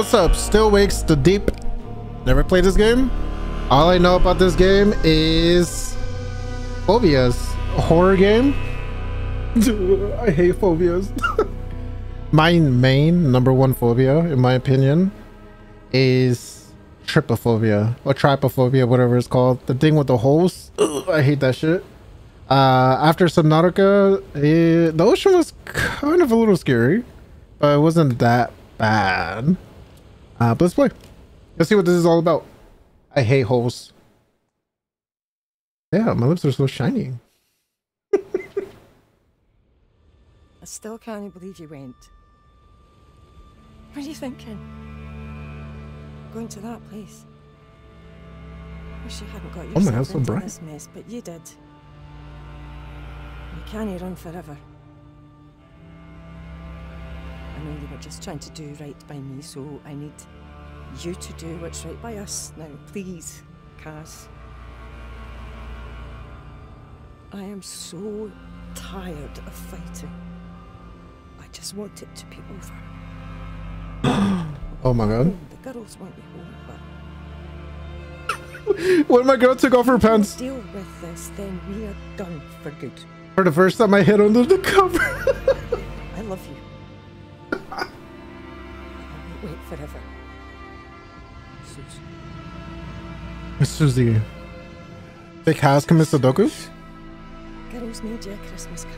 what's up? Still Wakes the Deep. Never played this game. All I know about this game is phobias. A horror game. I hate phobias. my main number one phobia, in my opinion, is trypophobia or trypophobia, whatever it's called. The thing with the holes. Ugh, I hate that shit. Uh, after Subnautica, it, the ocean was kind of a little scary, but it wasn't that bad. Uh, but let's play. Let's see what this is all about. I hate holes. Yeah, my lips are so shiny. I still can't believe you went. What are you thinking? Going to that place? Wish you hadn't got your. Oh my yourself God, so into bright. this mess, but you did. You can't run forever. I know you were just trying to do right by me, so I need you to do what's right by us. Now, please, Cass. I am so tired of fighting. I just want it to be over. Oh my god. The girls want you home, but When my girl took off her pants deal with this, then we are done for good. for the first time I hit under the cover. I love you. Forever. Susan. Susie. Thick has commit Sudoku? Girls need you a Christmas card.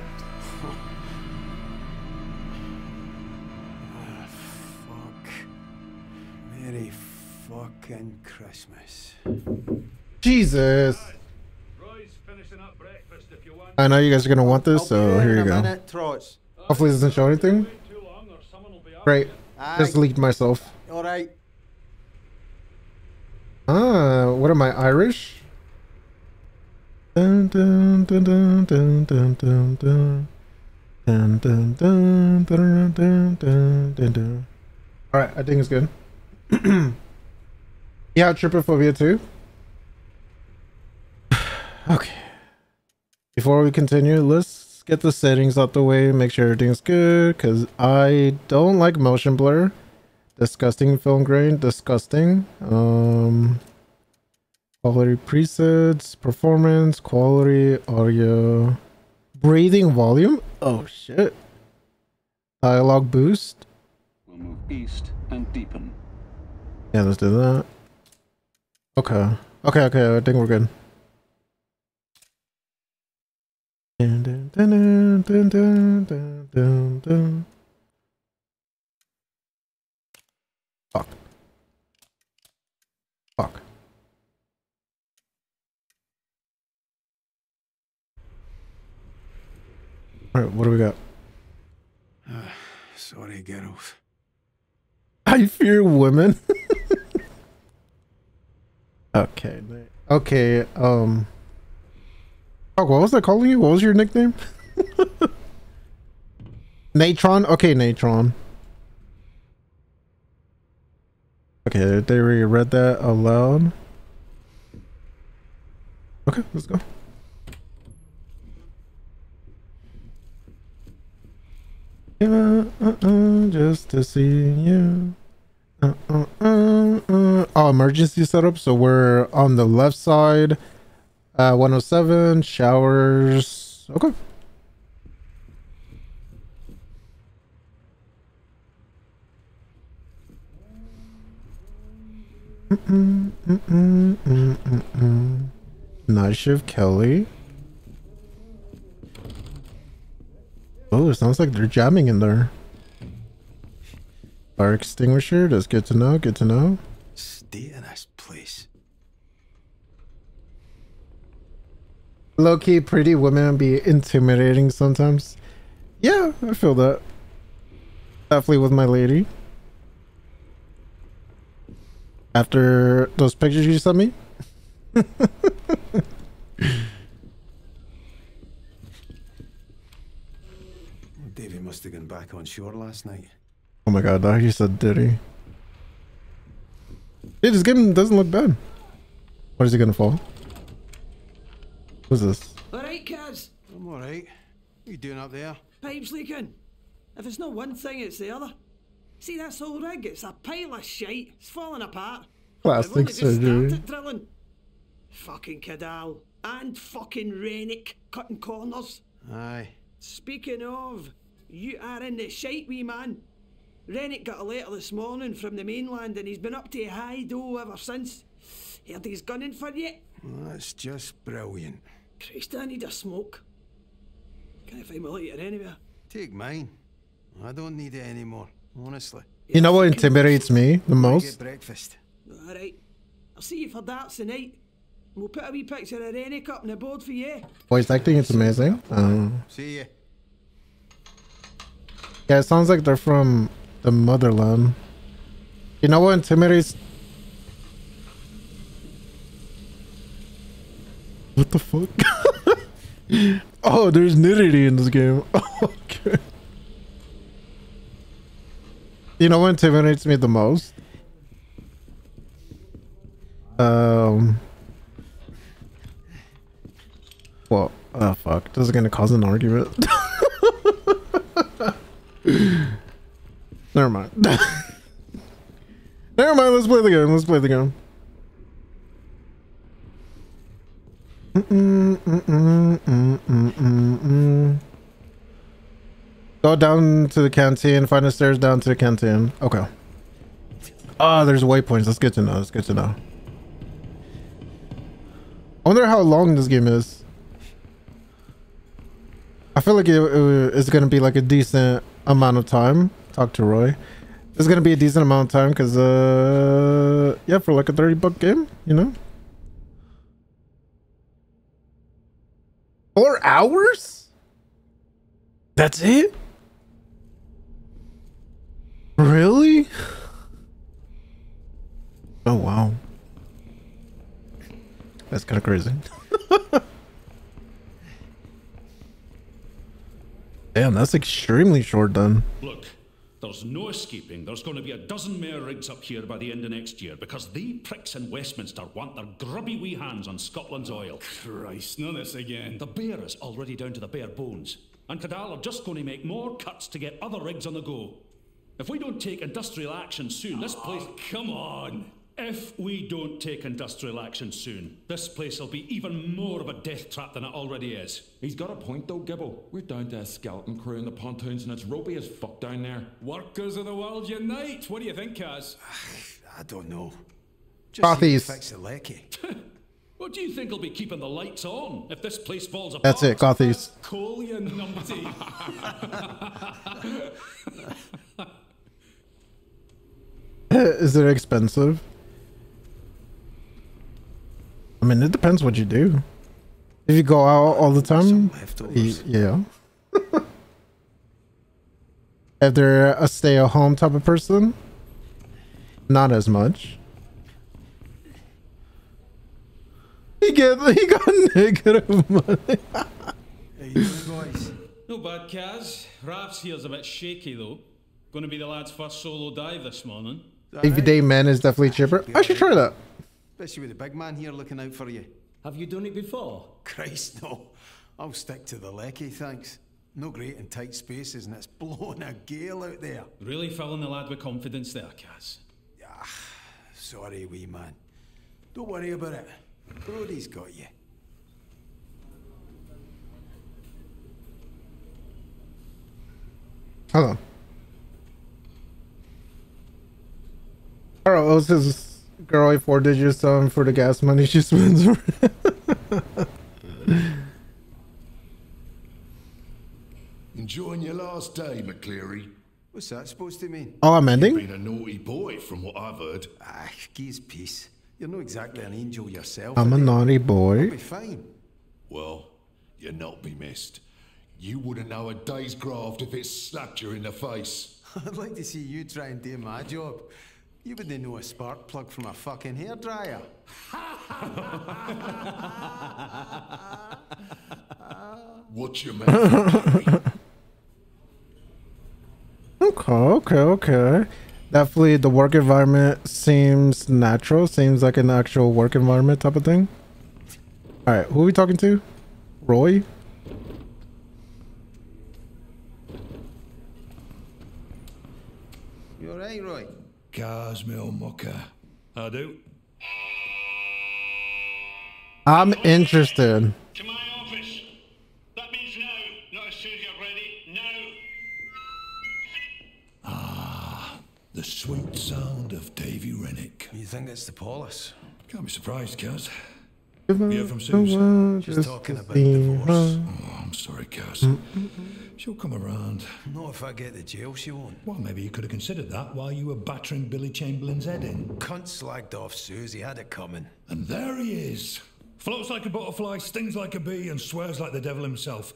Ah, fuck. Merry fucking Christmas. Jesus. Roy's finishing up breakfast if you want. I know you guys are gonna want this, I'll so here you go. Minute, Hopefully it doesn't show anything. Wait too long or someone will be up. Great. Just leaked myself. All right. Ah, what am I, Irish? Dun, dun, dun, dun, dun, dun, dun, dun. Dun, dun, dun, dun, dun, dun, dun, dun. Alright, I think it's good. yeah, trypophobia too. okay. Before we continue, let's get the settings out the way, make sure everything's good, because I don't like motion blur. Disgusting film grain, disgusting. Um quality presets, performance, quality, audio, breathing volume. Oh shit. Dialogue boost. We'll move east and deepen. Yeah, let's do that. Okay. Okay, okay, I think we're good. Dun, dun, dun, dun, dun, dun, dun, dun. Fuck. Fuck. Alright, what do we got? Sorry, girls. I fear women. okay. Okay. Um. Oh, what was I calling you? What was your nickname? Natron. Okay, Natron. Okay, they already read that aloud. Okay, let's go. Yeah, uh, uh, just to see you. Uh, uh, uh, uh. Oh, emergency setup. So we're on the left side. Uh, 107 showers. Okay. Mm-mm, mm-mm, mm-mm. Night shift Kelly. Oh, it sounds like they're jamming in there. Fire extinguisher. That's good to know. Good to know. Stay in this place. Low key, pretty women be intimidating sometimes. Yeah, I feel that. Definitely with my lady. After those pictures you sent me. Davy must have gone back on shore last night. Oh my god, now you said Diddy. Hey, this game doesn't look bad. What is he gonna fall? What's this? All right, Caz. I'm all right. What you doing up there? Pipes leaking. If it's not one thing, it's the other. See this whole rig? It's a pile of shite. It's falling apart. Plastic We've only just surgery. drilling. Fucking Cadal. And fucking Rennick cutting corners. Aye. Speaking of, you are in the shite, wee man. Rennick got a letter this morning from the mainland and he's been up to high dough ever since. Heard he's gunning for you. That's just brilliant. Christ, I need a smoke. Can't find my lighter anywhere. Take mine. I don't need it anymore, honestly. You know what intimidates me the most? breakfast. Alright. I'll see you for darts tonight. We'll put a wee picture of Rennick up on the board for you. Voice acting, it's amazing. Um, See ya. yeah, it sounds like they're from the motherland. You know what intimidates? What the fuck? oh, there's nudity in this game. okay. You know what intimidates me the most? Um. Well, oh fuck. This is gonna cause an argument. Never mind. Never mind. Let's play the game. Let's play the game. Go down to the canteen. Find the stairs down to the canteen. Okay. Ah, there's waypoints. That's good to know. That's good to know. I wonder how long this game is. I feel like it, it- it's gonna be like a decent amount of time. Talk to Roy. It's gonna be a decent amount of time because, uh, yeah, for like a thirty buck game, you know. Four hours? That's it? Really? Oh wow. That's kind of crazy. Damn, that's extremely short then. Look, there's no escaping. There's going to be a dozen more rigs up here by the end of next year because they pricks in Westminster want their grubby wee hands on Scotland's oil. Christ, not this again. The bear is already down to the bare bones, and Cadal are just going to make more cuts to get other rigs on the go. If we don't take industrial action soon, this oh, place. Oh, come on. If we don't take industrial action soon, this place will be even more of a death trap than it already is. He's got a point though, Gibbo. We're down to a skeleton crew in the pontoons and it's ropey as fuck down there. Workers of the world unite. What do you think, Caz? I don't know. Just fix the lecky. What do you think will be keeping the lights on if this place falls apart? That's it, Gothies. Call you numpty. Is it expensive? I mean, it depends what you do. If you go out all the time, Some y- leftovers. yeah. if they're a stay-at-home type of person, not as much. He get he got negative money. How you doing, boys? No bad, Caz. Raf's here's a bit shaky though. Going to be the lad's first solo dive this morning. Every day man is definitely cheaper. I should try that. Especially with the big man here looking out for you. Have you done it before? Christ, no. I'll stick to the lecky, thanks. No great in tight spaces, and it's blowing a gale out there. Really filling the lad with confidence there, Caz. Ah, sorry, wee man. Don't worry about it. Brody's got you. Hello. on. Carl owes his girl a four digit sum for the gas money she spends. Enjoying your last day, McLeary. What's that supposed to mean? oh, I'm ending? Been a naughty boy, from what I've heard. Ah, geez, peace. You're not exactly an angel yourself. I'm a are you? naughty boy. Be fine. Well, you're not be missed. You wouldn't know a day's graft if it slapped you in the face. I'd like to see you try and do my job. You wouldn't know a spark plug from a fucking hairdryer. What's your man? Okay, okay, okay. Definitely the work environment seems natural, seems like an actual work environment type of thing. Alright, who are we talking to? Roy? You You alright, Roy? Cars, me old mucker. I do. I'm interested. To my office. That means now, not as soon as you're ready. Now. Ah, the sweet sound of Davy Rennick. You think it's the Paulus? Can't be surprised, Caz. Give Hear from the Suze? Just just talking about see divorce. Oh, I'm sorry, Caz. She'll come around. Not if I get the jail, she won't. Well, maybe you could have considered that while you were battering Billy Chamberlain's head in. Cunt slagged off Susie, had it coming. And there he is. Floats like a butterfly, stings like a bee, and swears like the devil himself.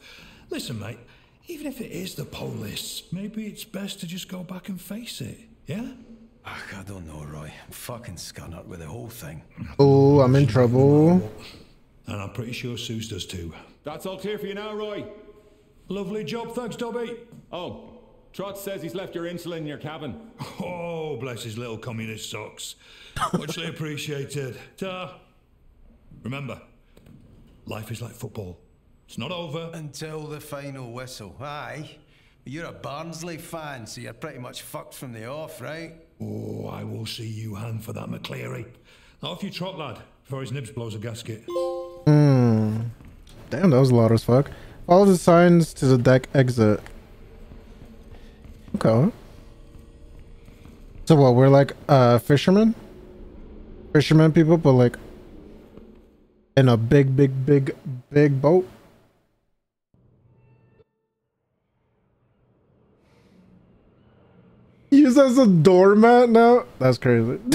Listen, mate, even if it is the police, maybe it's best to just go back and face it, yeah? Ugh, I don't know, Roy. I'm fucking scunnered with the whole thing. Oh, I'm in trouble. And I'm pretty sure Suze does too. That's all clear for you now, Roy. Lovely job, thanks, Dobby. Oh, Trot says he's left your insulin in your cabin. Oh, bless his little communist socks. Muchly appreciated. Ta. Remember, life is like football. It's not over. Until the final whistle. Aye. You're a Barnsley fan, so you're pretty much fucked from the off, right? Oh, I will see you hand for that McLeary. Off you trot, lad, before his nibs blows a gasket. Hmm. Damn, that was loud as fuck. Follow the signs to the deck exit. Okay. So what, we're like uh fishermen? Fishermen people, but like in a big, big, big, big boat. Use as a doormat now? That's crazy.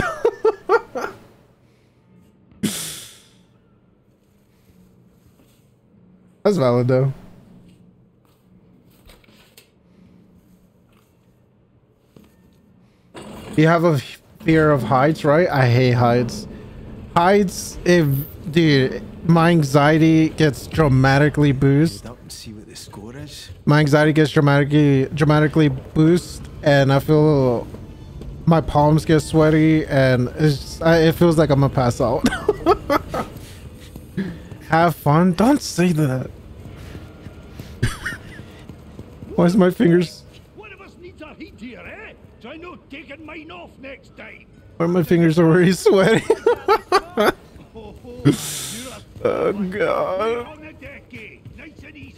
That's valid though. You have a fear of heights, right? I hate heights. Heights, if dude, my anxiety gets dramatically boost. Up and see what the score is. My anxiety gets dramatically dramatically boost, and I feel my palms get sweaty, and I, it feels like I'm gonna pass out. have fun? Don't say that. Why is my fingers? Taking mine off next time. Why are my fingers are already sweaty? Oh, god. on the deck, eh? Nice and easy.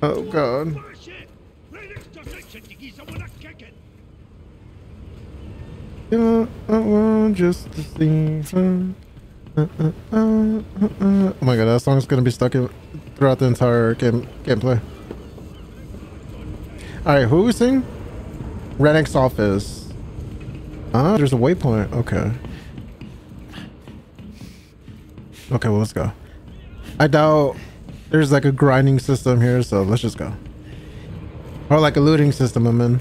Oh god. Flash it. Right extra section to give someone a kicking. Yeah, I want just to see. Uh, uh, uh, uh, uh. Oh my god, that song's gonna be stuck in throughout the entire game gameplay. Alright, who we sing? Rennick's office. Ah, there's a waypoint. Okay. Okay, well, let's go. I doubt there's like a grinding system here, so let's just go. Or like a looting system, I'm in.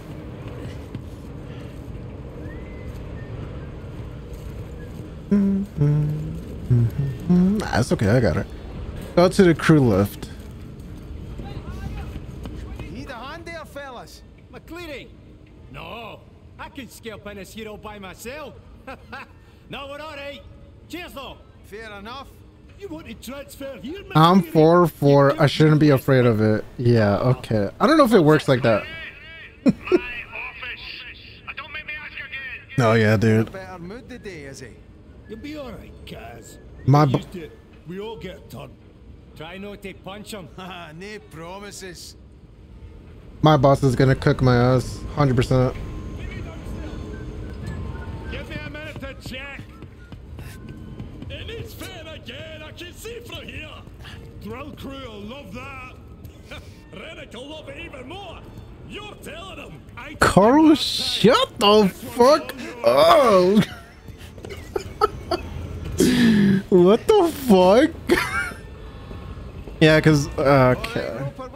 Mm, That's okay, I got it. Go to the crew lift. Need a hand there, fellas? McLeary! No, I can scalp in this here all by myself. no, we're alright. Cheers, though. Fair enough. You want to transfer here, I'm McLeary? 4 4. I shouldn't be afraid of it. Yeah, okay. I don't know if it works like that. Oh, yeah, dude. Better mood today, is he? You'll be alright, Caz. My Get bu- used to it. We all get a. Try not to punch him. No promises. My boss is gonna cook my ass. 100%. Give check. It is fair again. I can see from here. Drill crew will love that. Rennick will love it even more. You're telling him. I Carl, shut the fuck up. what the fuck? yeah, because. Uh, okay. Alright, Roper,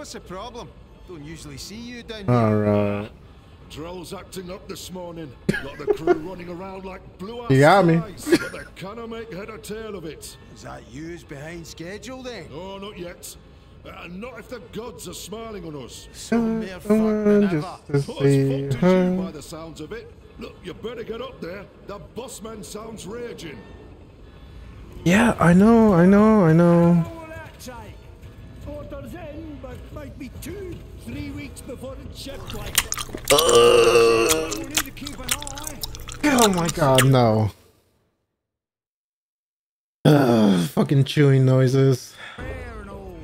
what's the problem? Don't usually see you down here. Alright. Drill's acting up this morning. Got the crew running around like blue ass You got me. flies, but they cannot make head or tail of it. Is that yous behind schedule then? Oh, not yet. Uh, not if the gods are smiling on us. Some mere fuck than Someone ever. just to Not as see fucked you by the sounds of it. Look, you better get up there. The bossman sounds raging. Yeah, I know, I know, I know. All that, in, but might be two, three weeks before it's shipped like. We'll need to keep an eye. Oh my god, no. Ugh, fucking chewing noises. Fair and all.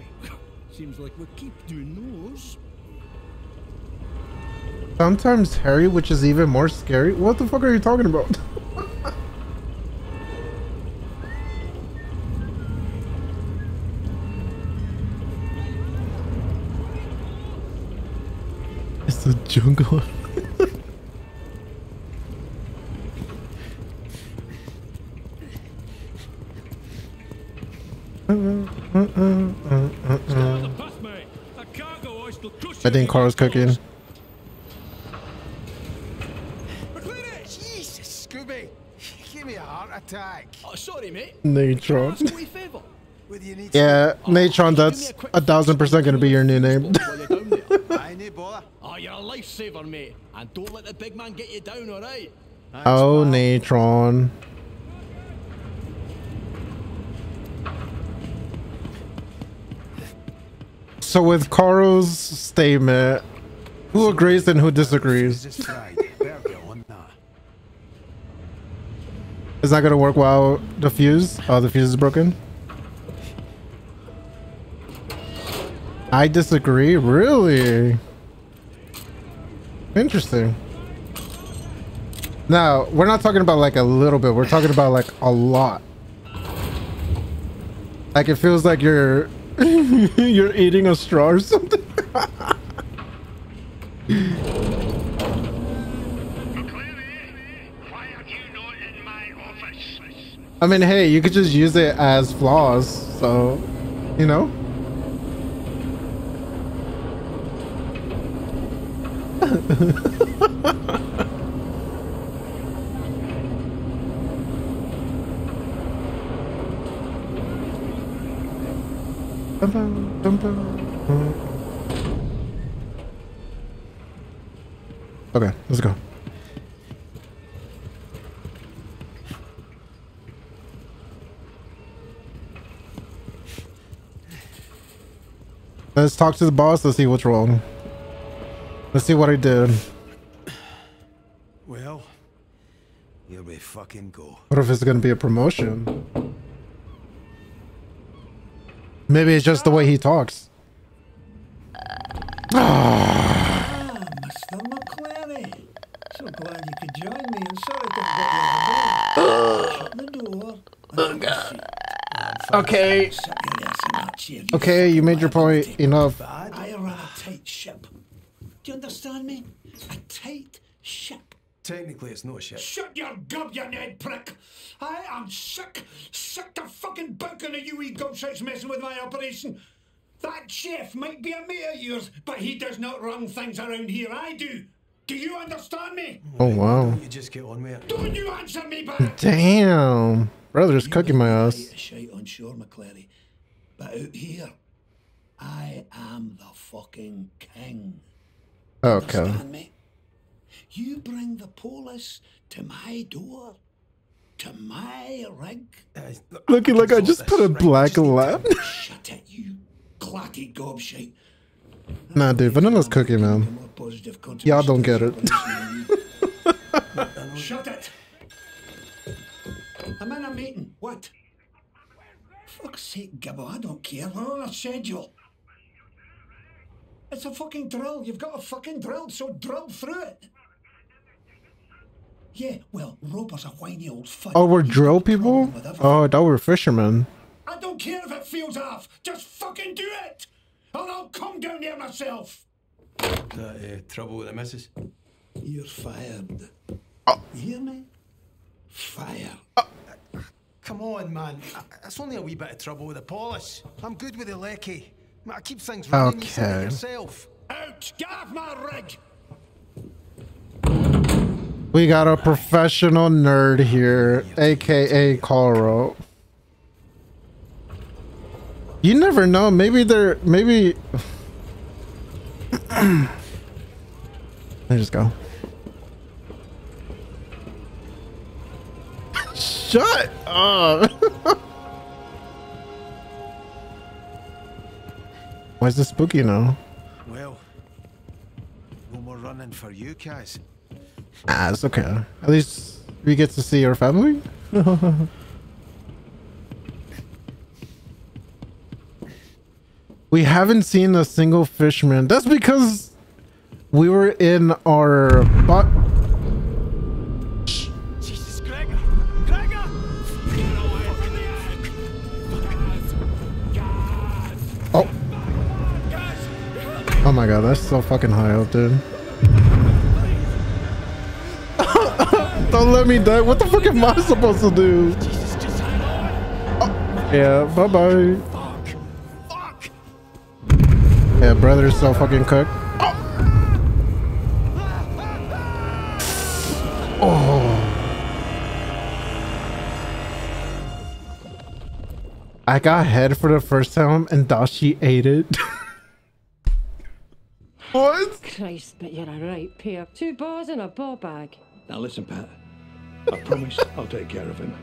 Seems like we keep doing those. Sometimes Harry, which is even more scary. What the fuck are you talking about? will jungle. I think Carl's cooking. Jesus, Scooby! You gave me a heart attack. Oh, sorry, mate. Natron. Ask what we favour. What do you need? Yeah, Natron, that's a thousand percent gonna be your new name. While you're down there. I no bother. Oh, you're a lifesaver, mate. And don't let the big man get you down, alright? oh, Natron. So with Carl's statement, who agrees and who disagrees? Just fried. Better get on that. Is that gonna work while the fuse? Oh, the fuse is broken. I disagree. Really? Interesting. Now, we're not talking about like a little bit. We're talking about like a lot. Like it feels like you're you're eating a straw or something. I mean, hey, you could just use it as flaws, so you know. Okay, let's go. Let's talk to the boss. Let's see what's wrong. Let's see what I did. Well, here we fucking go. What if it's gonna be a promotion? Maybe it's just the way he talks. Ah, Mr. McLeary. So glad you could join me, and sorry to get you over Shut the door. Oh, God. Okay. Okay, you made your point. Enough. I run a tight ship. Do you understand me? A tight ship. Technically, it's not a ship. Shut your gob, you Ned prick! I am sick, sick to fucking bunking of you wee gobshites messing with my operation. That chef might be a mate of yours, but he does not run things around here. I do. Do you understand me? Oh wow. You just get on with it. Don't you answer me back! Damn. Brother's cooking my ass. Right, shite on shore, McLeary. But out here, I am the fucking king. Okay. Understand me? You bring the police to my door, to my rig. Uh, looking like I just put a black lap. Shut it, you clatty gobshite. Nah, dude, Vanilla's cooking, man. Y'all don't get it. Shut it! I'm in a meeting. What? Fuck's sake, Gibbo, I don't care. We're on a schedule. It's a fucking drill. You've got a fucking drill, so drill through it. Yeah, well, Roper's a whiny old fuck. Oh, we're drill people? Oh, I thought we were fishermen. I don't care if it feels off. Just fucking do it, or I'll come down there myself. That uh, trouble with the missus? You're fired. Oh. You hear me? Fire. Oh. Come on, man. I- It's only a wee bit of trouble with the polish. I'm good with the lecky. I keep things running. You said it Okay. yourself. Out! Get off my rig! We got a professional nerd here, aka Carl. You never know. Maybe they're maybe. Let me just go. Shut up. Why is this spooky now? Well, no more running for you, Caz. Ah, it's okay. At least we get to see our family. we haven't seen a single fisherman. That's because we were in our Oh my god, that's so fucking high up, dude. Don't let me die. What the fuck am I supposed to do? Oh, yeah, bye bye. Yeah, brother's so fucking cooked. Oh. oh. I got head for the first time and Dashi ate it. what? Christ, but you're a right pair. Two bars and a ball bag. Now listen, Pat. I promise I'll take care of him.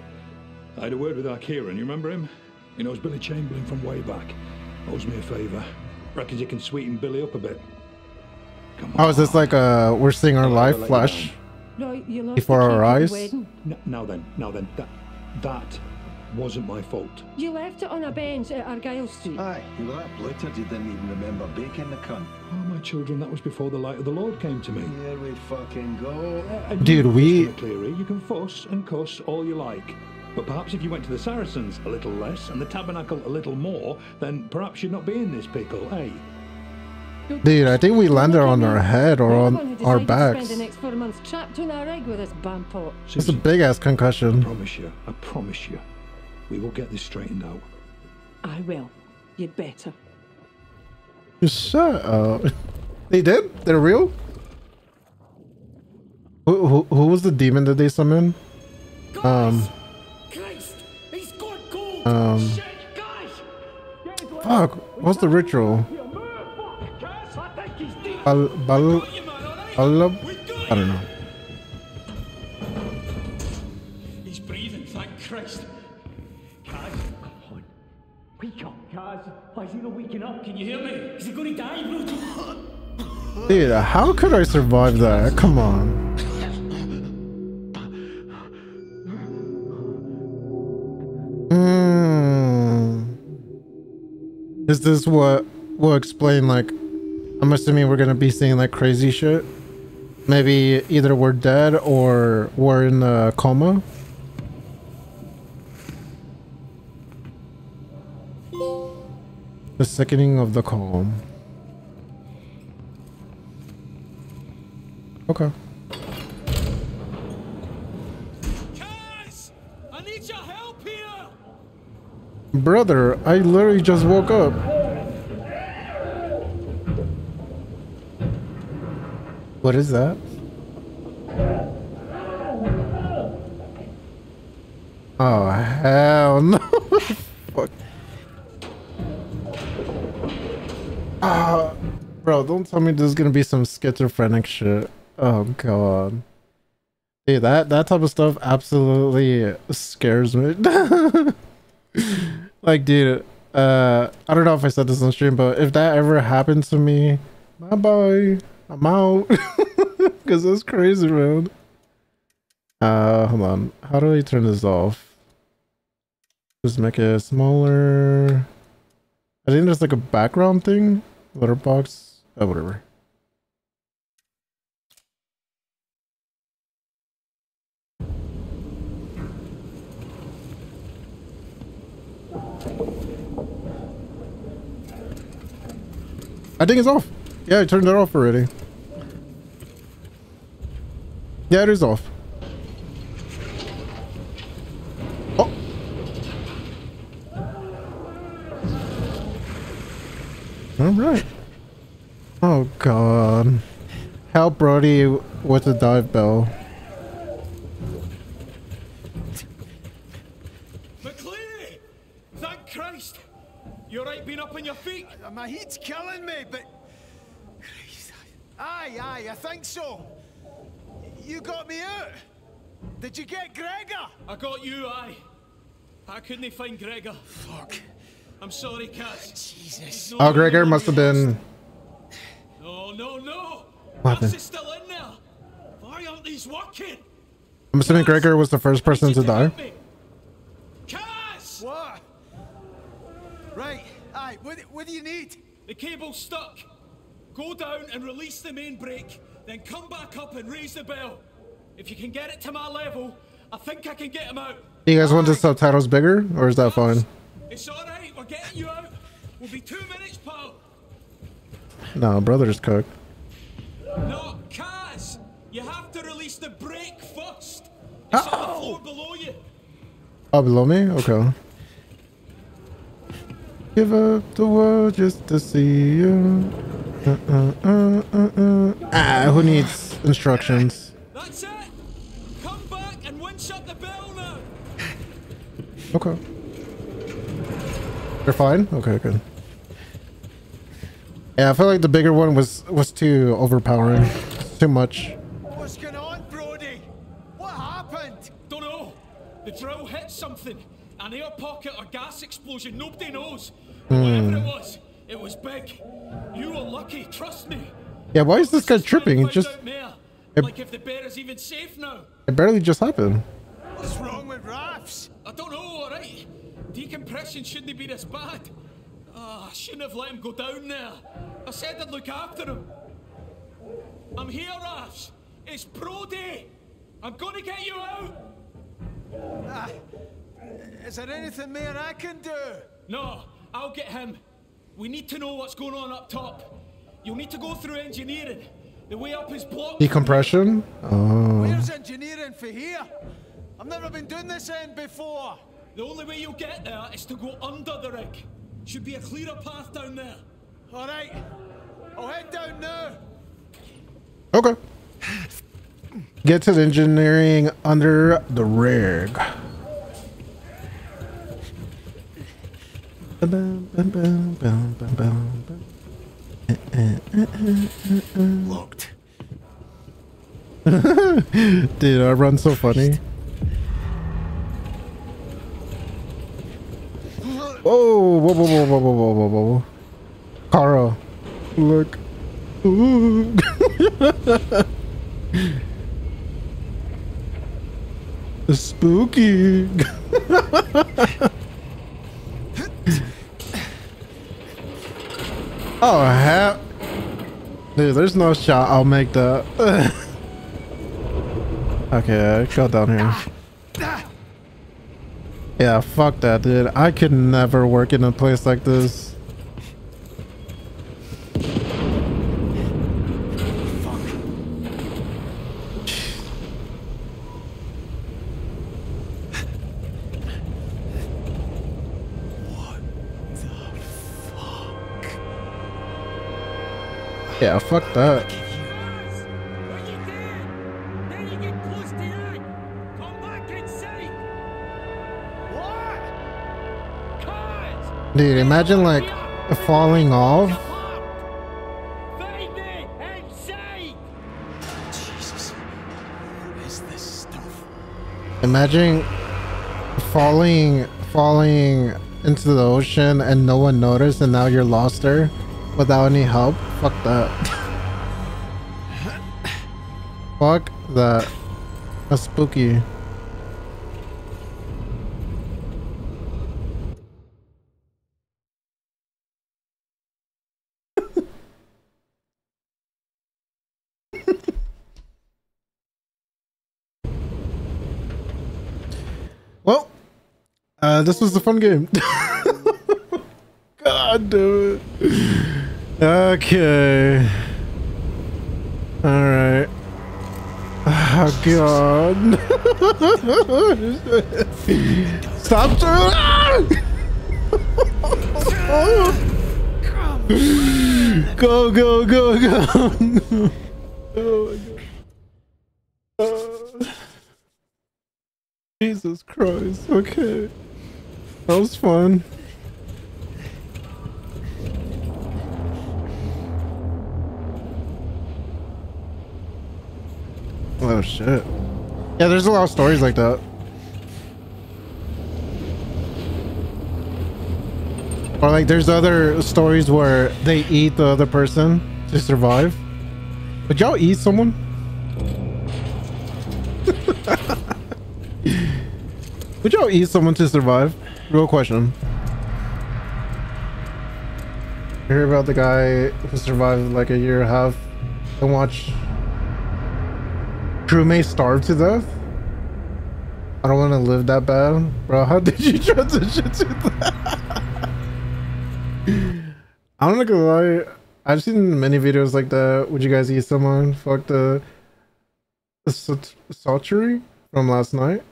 I had a word with our Kieran, you remember him? He knows Billy Chamberlain from way back. Owes me a favour. Reckons you can sweeten Billy up a bit. Come on. Oh, is this like uh we're seeing our life flash Right, before our key the eyes? now then, now then, that, that wasn't my fault. You left it on a bench at Argyle Street. Aye, you were that bloated you didn't even remember baking the cunt. Oh, my children, that was before the light of the Lord came to me. Here we fucking go. And Dude, we- Mr. McLeary, you can fuss and cuss all you like. But perhaps if you went to the Saracens a little less and the Tabernacle a little more, then perhaps you'd not be in this pickle, eh? Dude, I think we landed on our head or You're the one on our decided to backs. spend the next four months trapped on a rig with this bampot. It's a big ass concussion. I promise you, I promise you, we will get this straightened out. I will. You'd better. Shut up. They did? They're real? Who, who, who was the demon that they summoned? Um, Christ! He's gone cold! um, Shit, guys! fuck, what's the ritual? Guys, I think he's dead! Bal, bal, You man, alright? balab? We got I don't know. Why he not waking up? Can you hear me? Is he to die? Dude, how could I survive that? Come on. Hmm. Is this what will explain like I'm assuming we're gonna be seeing like crazy shit? Maybe either we're dead or we're in a coma? The sickening of the calm. Okay. Caz! I need your help here! Brother, I literally just woke up. What is that? Oh, hell no. Fuck. Ah, bro, don't tell me there's gonna be some schizophrenic shit. Oh, God. Hey, that, that type of stuff absolutely scares me. like, dude, uh, I don't know if I said this on stream, but if that ever happened to me, bye bye. I'm out. Because that's crazy, man. Uh, hold on. How do I turn this off? Just make it smaller. I think there's like a background thing. Letterbox. Oh, uh, whatever. I think it's off. Yeah, I turned it off already. Yeah, it is off. All right. Oh God. Help Brody with the dive bell. McLeary! Thank Christ! You're right being up on your feet? Uh, My heat's killing me, but. Christ. Aye, aye, I think so. You got me out. Did you get Gregor? I got you, aye. I couldn't find Gregor. Fuck. I'm sorry, Caz. Jesus. Oh, Gregor must have been. No, no, no. What happened? still in there. Why aren't these working? I'm assuming Gregor was the first person to die. Cass! What? Right. Aye. What, what do you need? The cable's stuck. Go down and release the main brake, then come back up and raise the bell. If you can get it to my level, I think I can get him out. You guys want the subtitles bigger, or is that fine? It's alright, you out. We'll be two minutes, pal. No, brother's cooked. No, Caz! You have to release the brake first. It's on the floor below you. Oh, below me? Okay. Give up the world just to see you. Uh, uh, uh, uh, uh. Ah, who needs instructions? That's it. Come back and winch up the bell now. Okay. They're fine? Okay, good. Yeah, I feel like the bigger one was was too overpowering. Too much. What's going on, Brody? What happened? Don't know. The drill hit something. An air pocket or gas explosion. Nobody knows. But hmm. Whatever it was, it was big. You were lucky. Trust me. Yeah, why is this guy tripping? It just Out there. It- Like if the bear is even safe now. it barely just happened. What's wrong with Rafts? I don't know, alright. Decompression shouldn't be this bad. Ah, I shouldn't have let him go down there. I said I'd look after him. I'm here, Rafs. It's Brody. I'm gonna get you out. Ah, is there anything more I can do? No, I'll get him. We need to know what's going on up top. You'll need to go through engineering. The way up is blocked. Decompression? Oh. Where's engineering for here? I've never been doing this end before. The only way you'll get there is to go under the rig. Should be a clearer path down there. All right. I'll head down now. Okay. Get to the engineering under the rig. Locked. Dude, I run so funny. Whoa, whoa, whoa, whoa, whoa, whoa, whoa, whoa, whoa. Carl, look. Ooh. Spooky. oh, hell. Dude, there's no shot I'll make that. okay, I go down here. Ah. Yeah, fuck that, dude. I could never work in a place like this. Yeah, fuck that. Dude, imagine like falling off. Imagine falling falling into the ocean and no one noticed and now you're lost there without any help. Fuck that. Fuck that. That's spooky. Well, uh, this was a fun game. God damn it. Okay. All right. Oh God. Stop doing Go, go, go, go. oh my God. Uh, Jesus Christ. Okay. That was fun. Oh shit. Yeah, there's a lot of stories like that. Or like there's other stories where they eat the other person to survive. Would y'all eat someone? Would y'all eat someone to survive? Real question. You hear about the guy who survived like a year and a half and watch crewmates starve to death? I don't want to live that bad. Bro, how did you transition to that? I'm not gonna lie. I've seen many videos like that. Would you guys eat someone? Fuck the, the sultry from last night.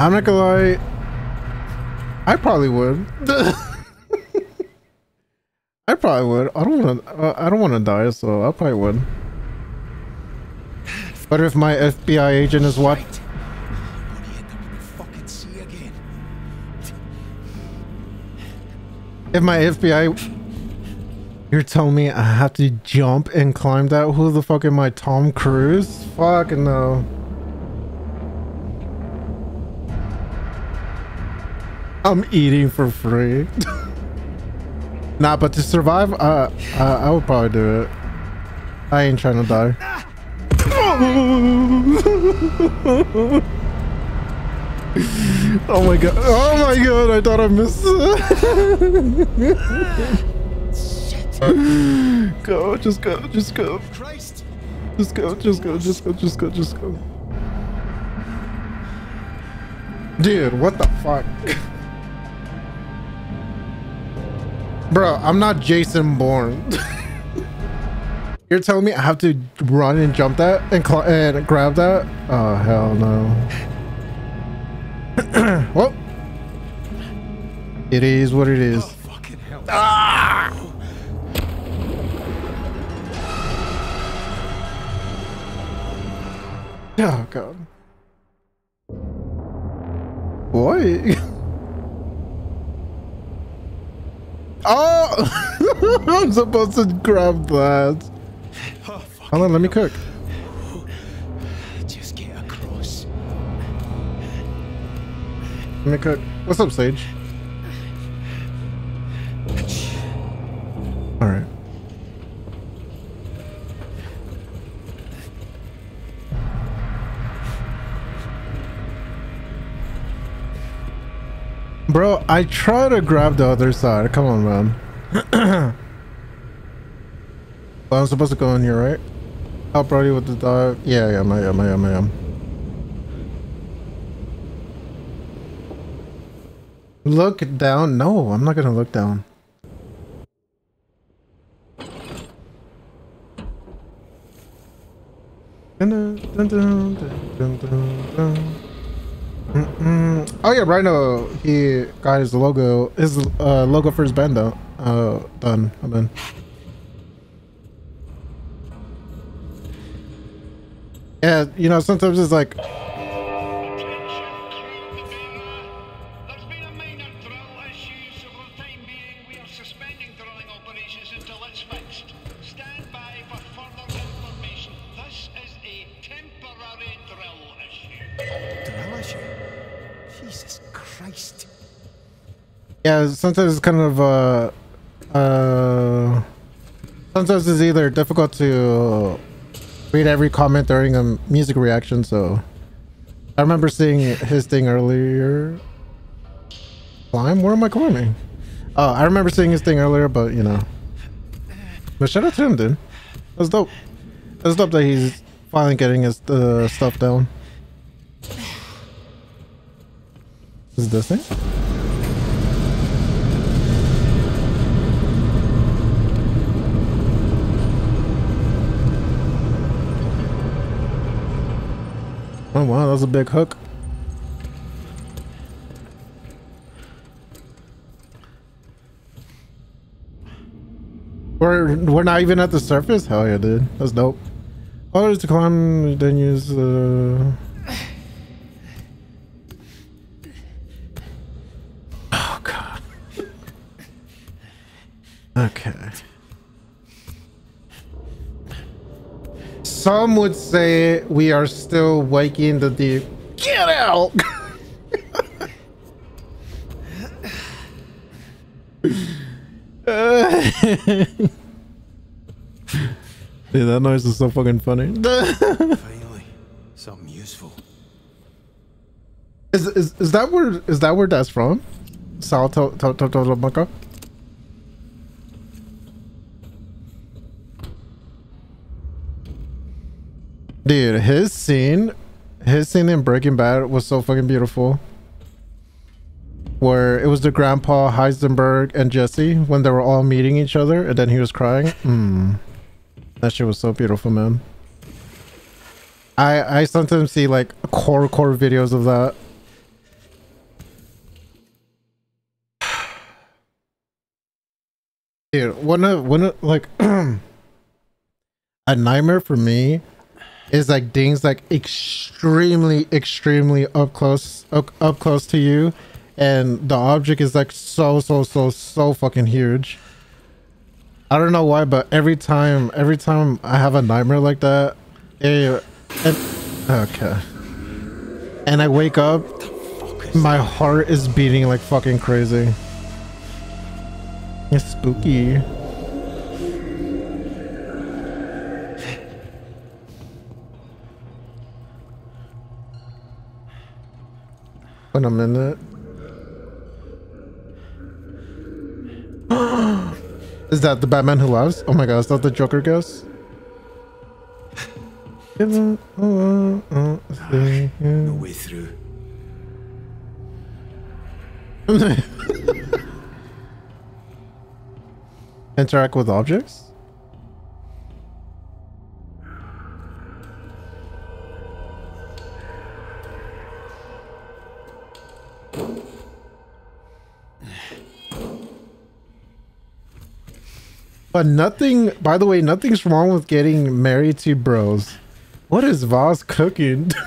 I'm not gonna lie. I probably would. I probably would. I don't want to. Uh, I don't want to die, so I probably would. But if my FBI agent is what? If my FBI... You're telling me I have to jump and climb that? Who the fuck am I, Tom Cruise? Fuck no. I'm eating for free. nah, but to survive, uh, uh, I would probably do it. I ain't trying to die. oh my god. Oh my god, I thought I missed go, just go, just go. Just go, just go, just go, just go, just go. Dude, what the fuck? Bro, I'm not Jason Bourne. You're telling me I have to run and jump that and, and grab that? Oh, hell no. well, it is what it is. Oh, ah! Oh, God. Boy. oh! I'm supposed to grab that. Hold on, let me cook. Just get across. Let me cook. What's up, Sage? Alright. Bro, I try to grab the other side. Come on, man. well, I'm supposed to go in here, right? Help Brody with the dog. Yeah, yeah, I am, I am, I am. Look down? No, I'm not gonna look down. Dun, dun, dun, mm -mm. Oh yeah, Rhino. He got his logo, his uh, logo for his band though. Uh, done. I'm in. Yeah, you know, sometimes it's like. Yeah, sometimes it's kind of uh uh sometimes it's either difficult to read every comment during a music reaction, so I remember seeing his thing earlier. Climb? Where am I climbing? Oh, I remember seeing his thing earlier, but you know. But shout out to him, dude. That's dope. That's dope that he's finally getting his uh, stuff down. Is this thing? Oh wow, that was a big hook. We're we're not even at the surface? Hell yeah, dude. That's dope. Oh, there's to climb, then use uh Oh god. Okay. Some would say we are still waking the deep. Get out! Dude, that noise is so fucking funny. Finally, something useful. is, is is that where is that where that's from? Sao to to to to Dude, his scene, his scene in Breaking Bad was so fucking beautiful. Where it was the grandpa Heisenberg and Jesse when they were all meeting each other, and then he was crying. Mm. That shit was so beautiful, man. I I sometimes see like core core videos of that. Dude, one of one of like a nightmare for me is like dings like extremely extremely up close up, up close to you. And the object is like so so so so fucking huge. I don't know why but every time every time i have a nightmare like that it, and, okay. And i wake up my heart is beating like fucking crazy. It's spooky Wait a minute. is that the Batman who loves? Oh my god, is that the Joker guess? No way through. Interact with objects? But nothing, by the way, nothing's wrong with getting married to bros. What is Voss cooking?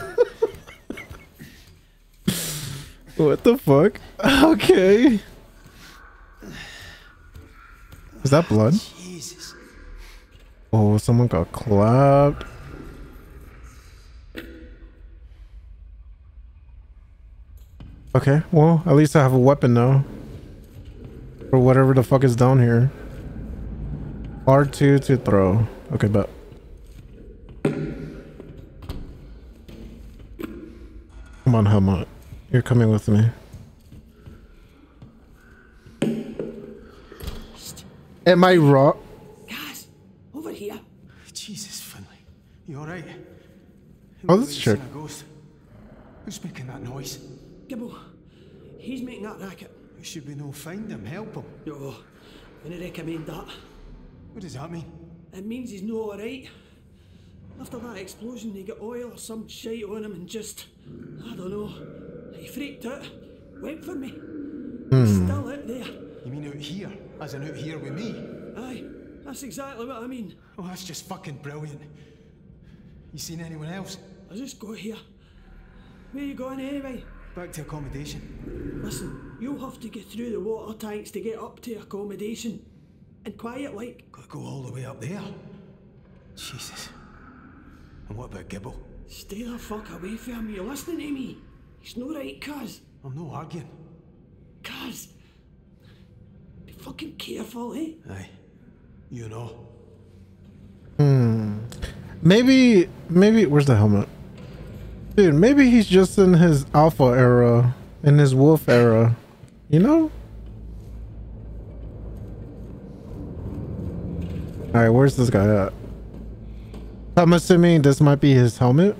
what the fuck? Okay. Is that blood? Jesus. Oh, someone got clapped. Okay, well, at least I have a weapon now. Or whatever the fuck is down here. R2 to throw. Okay, but. Come on, Helmut. You're coming with me. Am I wrong? Guys, over here. Jesus, Finley. You alright? Oh, this chick. A ghost. Who's making that noise? Gibbo, he's making that racket. Should be no find him, help him? No, I wouldn't recommend that. What does that mean? It means he's no alright. After that explosion, he got oil or some shite on him and just, I don't know. He freaked out, went for me. He's Hmm. still out there. You mean out here? As in out here with me? Aye, that's exactly what I mean. Oh, that's just fucking brilliant. You seen anyone else? I just got here. Where you going anyway? Back to accommodation. Listen, you'll have to get through the water tanks to get up to accommodation. And quiet like. Gotta go all the way up there. Jesus. And what about Gibbo? Stay the fuck away from him, you listening to me? He's no right, cuz. I'm no arguing. Cuz. Be fucking careful, eh? Aye. You know. Hmm. Maybe, maybe, where's the helmet? Dude, maybe he's just in his alpha era, in his wolf era. You know? Alright, where's this guy at? I'm assuming this might be his helmet.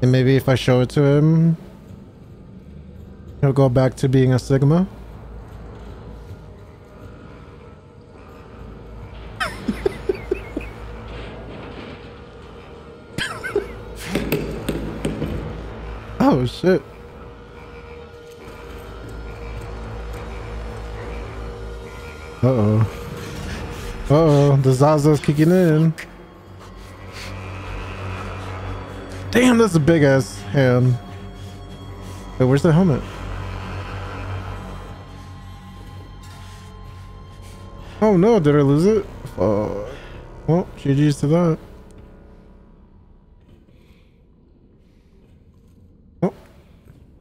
And maybe if I show it to him, he'll go back to being a Sigma. Oh shit. Uh oh. Uh oh, the Zaza's kicking in. Damn, that's a big ass hand. Wait, where's the helmet? Oh no, did I lose it? Fuck. Well, GG's to that.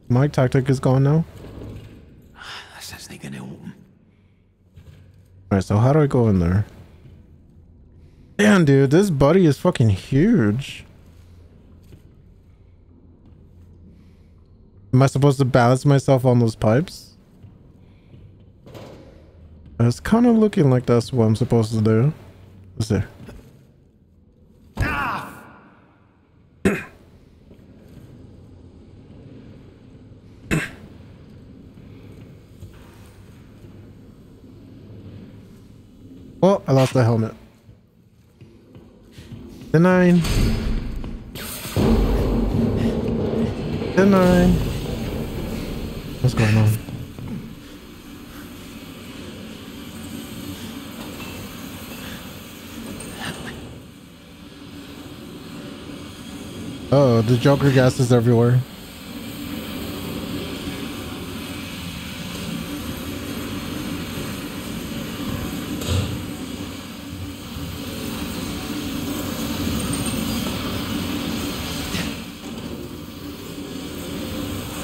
My tactic is gone now. That's just not gonna open. Alright, so how do I go in there? Damn, dude, this buddy is fucking huge. Am I supposed to balance myself on those pipes? It's kind of looking like that's what I'm supposed to do. Let's see. Well, I lost the helmet. The nine. The nine. What's going on? Oh, the Joker gas is everywhere.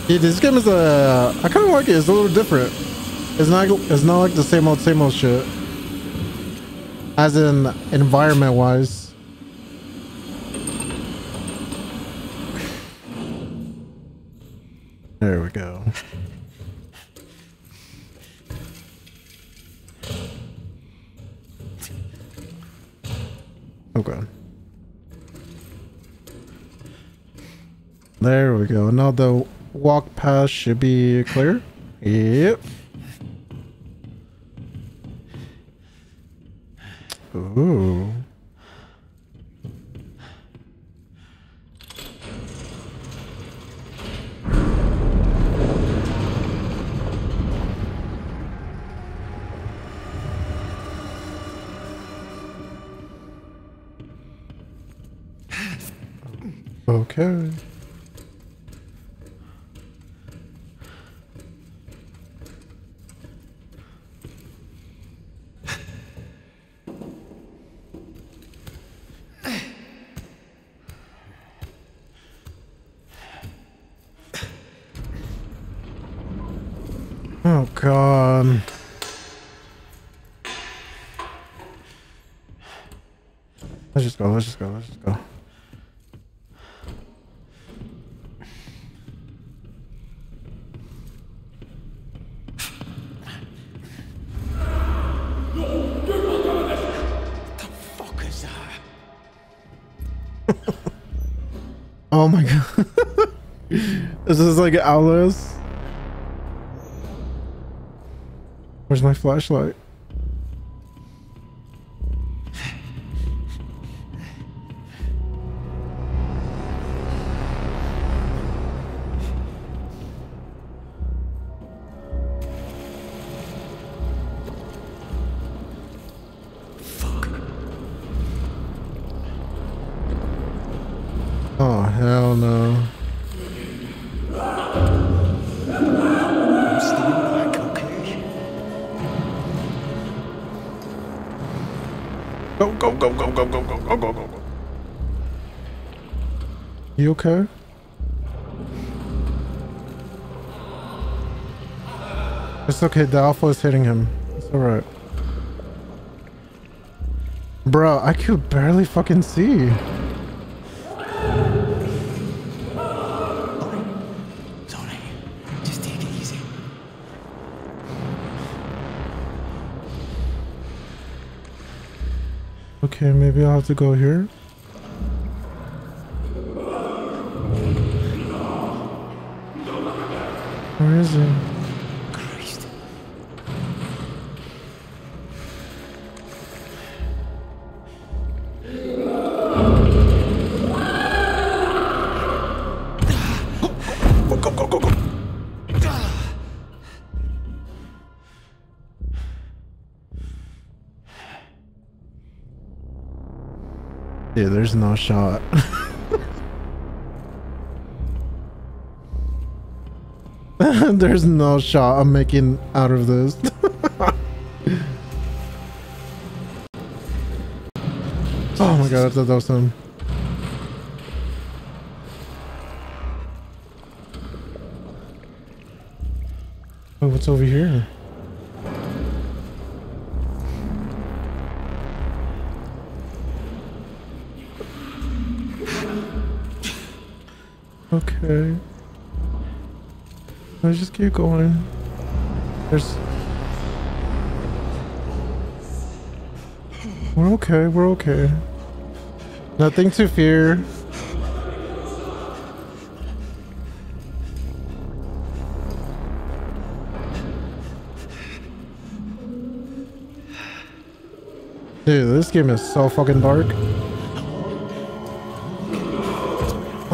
Yeah, this game is uh, I kind of like it. It's a little different. It's not. It's not like the same old, same old shit. As in environment wise. There we go. Okay. There we go. Now the walk path should be clear. Yep. Ooh. Okay. Oh god. Um. Let's just go, let's just go, let's just go. Oh my god. this Is like Outlast? Where's my flashlight? Okay? It's okay, the alpha is hitting him. It's alright. Bro, I could barely fucking see. It's. Just take it easy. Okay, maybe I'll have to go here. Yeah, there's no shot. there's no shot I'm making out of this. oh my god, I thought that was him. Oh, what's over here? Okay. Let's just keep going. There's. We're okay, we're okay. Nothing to fear. Dude, this game is so fucking dark.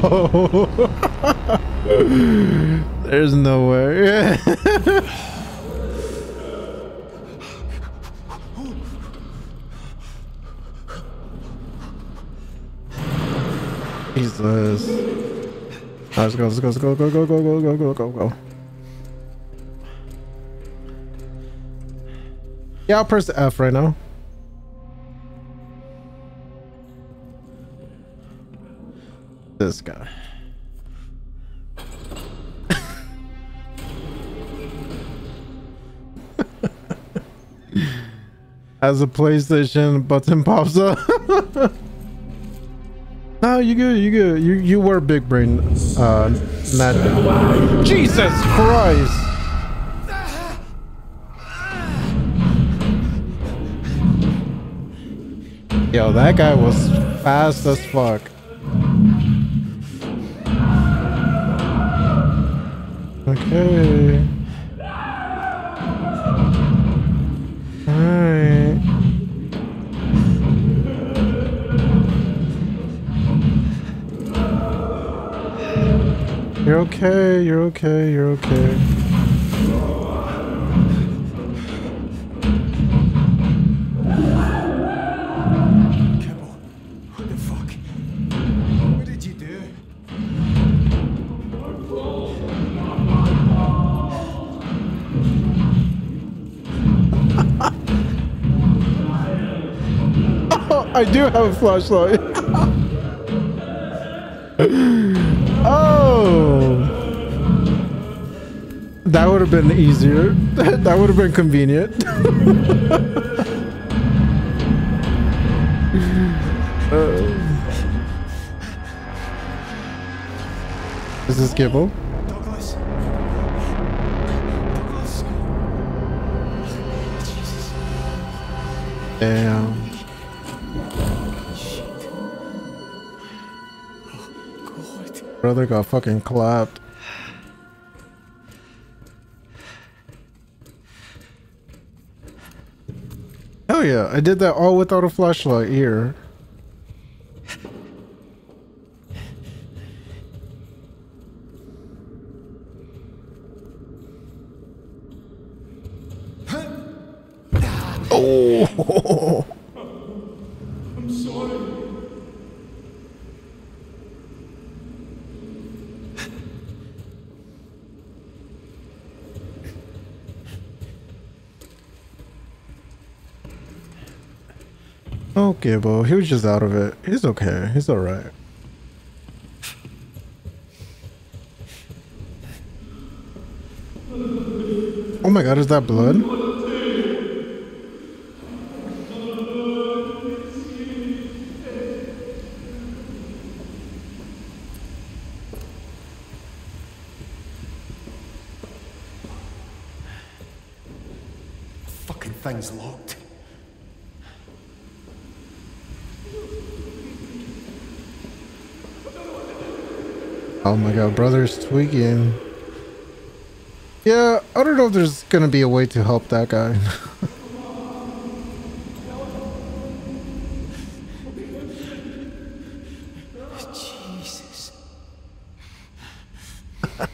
there's no way. Jesus. Let's go, let's go, let's go, go, go, go, go, go, go, go, go. Yeah, I'll press F right now. This guy. As a PlayStation button pops up. no, you good, you good. You you were big brain, uh, Nat. Jesus Christ! Yo, that guy was fast as fuck. You're okay, you're okay, you're okay. I do have a flashlight. oh. That would have been easier. that would have been convenient. Uh, is this Gibbo? Damn. Brother got fucking clapped. Hell yeah, I did that all without a flashlight here. Oh! I'm sorry. He was just out of it. He's okay. He's alright. Oh my god, is that blood? Fucking thing's locked. Oh my god, brother's tweaking. Yeah, I don't know if there's gonna be a way to help that guy. Jesus.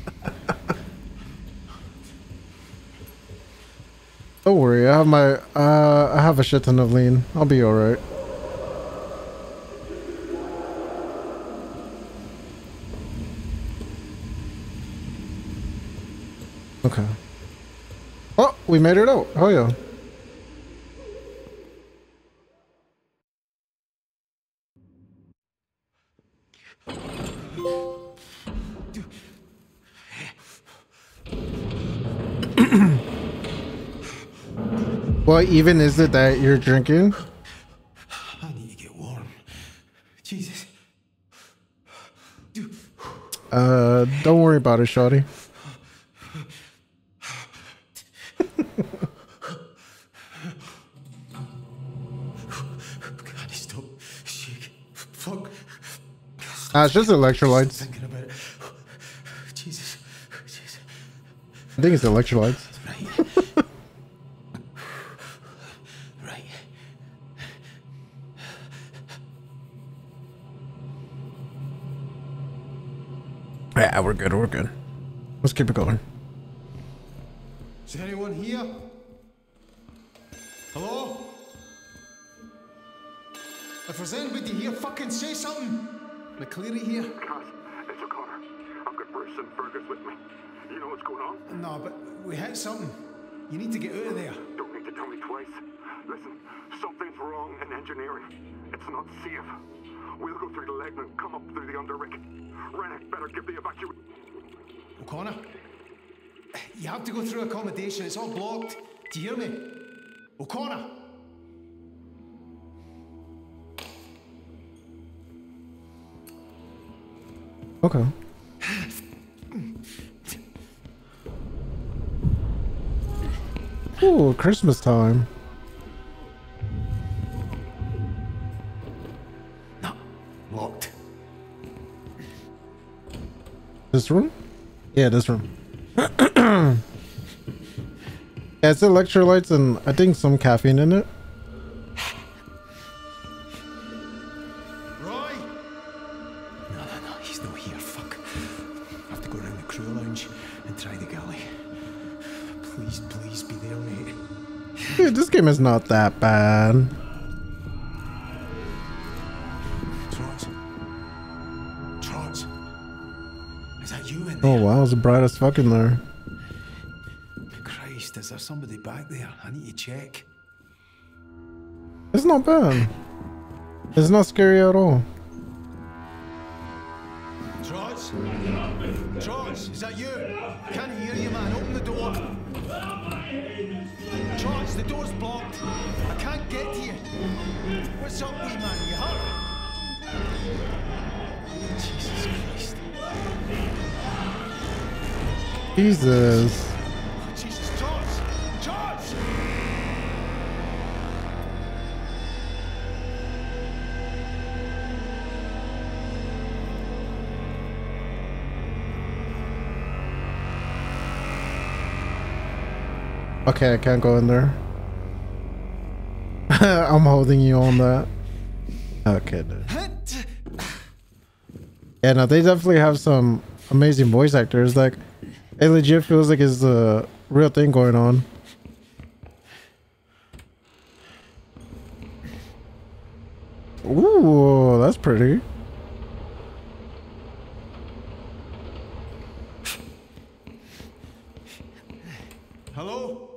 Don't worry, I have my uh I have a shit ton of lean. I'll be alright. Okay. Oh, we made it out. Oh yeah. what even is it that you're drinking? I need to get warm. Jesus. Uh, don't worry about it, Shotty. God, stop. Shake. Fuck. Ah, it's just electrolytes. Thinking about it. Jesus. Jesus. I think it's electrolytes. Right. Yeah, we're good. We're good. Let's keep it going. Is there anyone here? Hello? If there's anybody here, fucking say something. McLeary here? It's O'Connor. I've got Bruce and Fergus with me. You know what's going on? No, but we hit something. You need to get out of there. Don't need to tell me twice. Listen, something's wrong in engineering. It's not safe. We'll go through the leg and come up through the underrick. Rennick better give the evacuation. O'Connor? You have to go through accommodation. It's all blocked. Do you hear me? O'Connor? Okay. Ooh, Christmas time. Locked. This room? Yeah, this room. yeah, it's electrolytes and I think some caffeine in it. Game is not that bad. Trots. Trots. Is that you in Oh wow, it's bright as fuck in there. Christ, is there somebody back there? I need to check. It's not bad. It's not scary at all. Jesus. Jesus, Trots! Trots! Okay, I can't go in there. I'm holding you on that. Okay, dude. Yeah, uh, no, they definitely have some amazing voice actors. Like, it legit feels like it's a real thing going on. Ooh, that's pretty. Hello?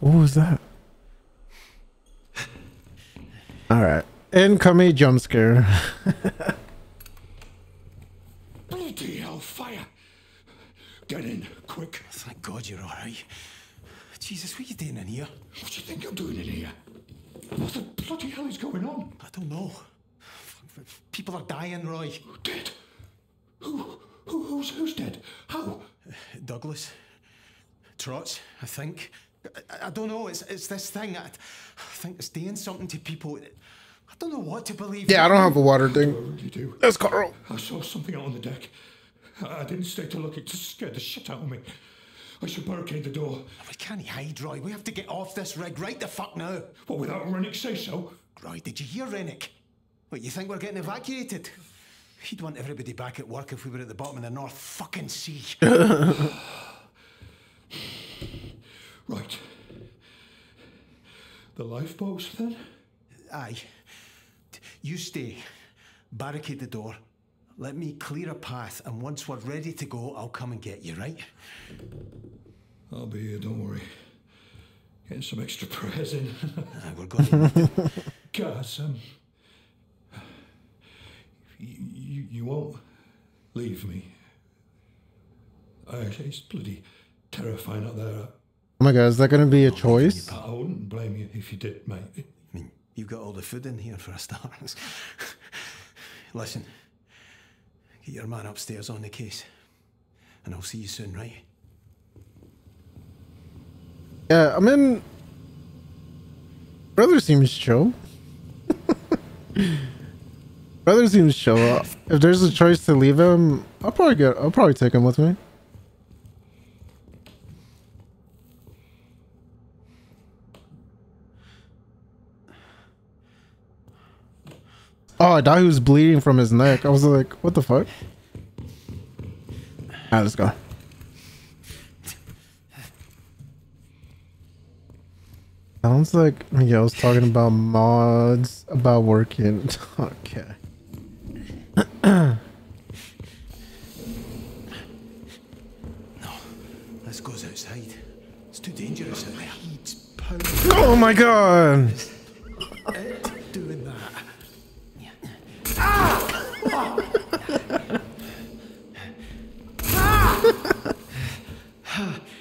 What was that? All right. Incoming jump scare. Bloody hellfire! Get in, quick. Thank God you're alright. Jesus, what are you doing in here? What do you think I'm doing in here? What the bloody hell is going on? I don't know. People are dying, Roy. Dead? Who? Who who's, who's dead? How? Douglas. Trots, I think. I, I don't know. It's it's this thing. I, I think it's doing something to people. I don't know what to believe. Yeah, I don't have a water thing. You do. That's Carl. I saw something out on the deck. I I didn't stay to look. It just scared the shit out of me. I should barricade the door. We can't hide, Roy. We have to get off this rig right the fuck now. What, without Rennick say so? Roy, did you hear Rennick? What, you think we're getting evacuated? He'd want everybody back at work if we were at the bottom of the North fucking Sea. Right. The lifeboats, then? Aye. You stay. Barricade the door. Let me clear a path, and once we're ready to go, I'll come and get you, right? I'll be here, don't worry. Getting some extra prayers in. Aye, we're going to. Guys, um. You, you, you won't leave me. I, it's bloody terrifying out there. Oh my god, is that gonna be a choice? I wouldn't blame you if you did, mate. You've got all the food in here for a start. Listen, get your man upstairs on the case, and I'll see you soon, right? Yeah, I mean, brother seems chill. brother seems chill. If there's a choice to leave him, I'll probably get. I'll probably take him with me. Oh, I thought he was bleeding from his neck. I was like, what the fuck? Alright, let's go. Sounds like Miguel's talking about mods, about working. okay. no. This goes outside. It's too dangerous out there. Oh my god!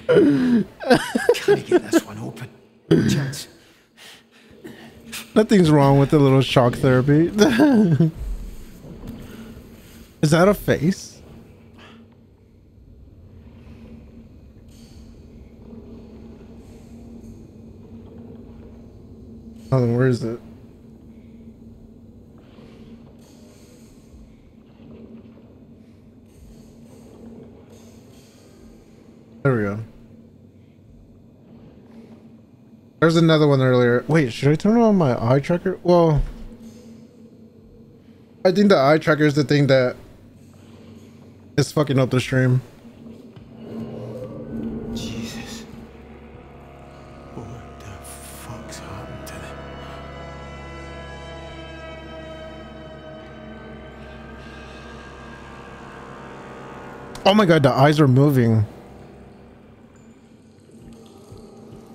I get this one open? Chance. Nothing's wrong with the little shock therapy. Is that a face? Oh, then where is it? There we go. There's another one earlier. Wait, should I turn on my eye tracker? Well, I think the eye tracker is the thing that is fucking up the stream. Jesus. What the fuck's happened to them? Oh my god, the eyes are moving.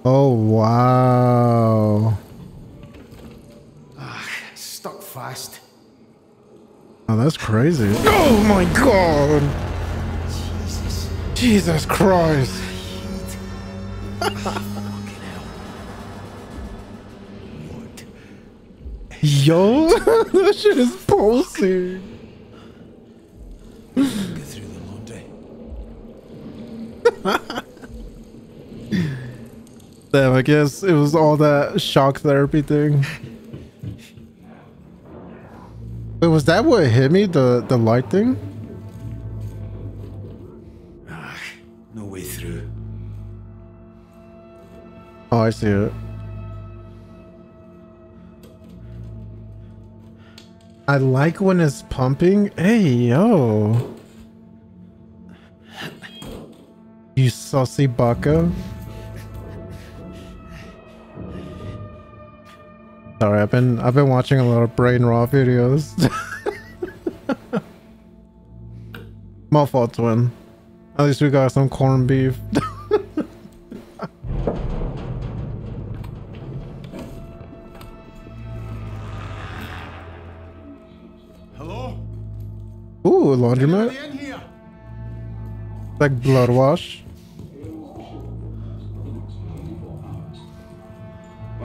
Oh wow. Ah, stuck fast. Oh, that's crazy. Oh my god. Jesus. Jesus Christ. Yo, that shit is pulsing. Through the laundry. Damn, I guess it was all that shock therapy thing. Wait, was that what hit me? The the light thing? Ah, no way through. Oh, I see it. I like when it's pumping. Hey, yo. You saucy bucko. Sorry, I've been I've been watching a lot of brain raw videos. My fault, twin. At least we got some corned beef. Hello? Ooh, a laundromat. Anybody in here? Like blood wash.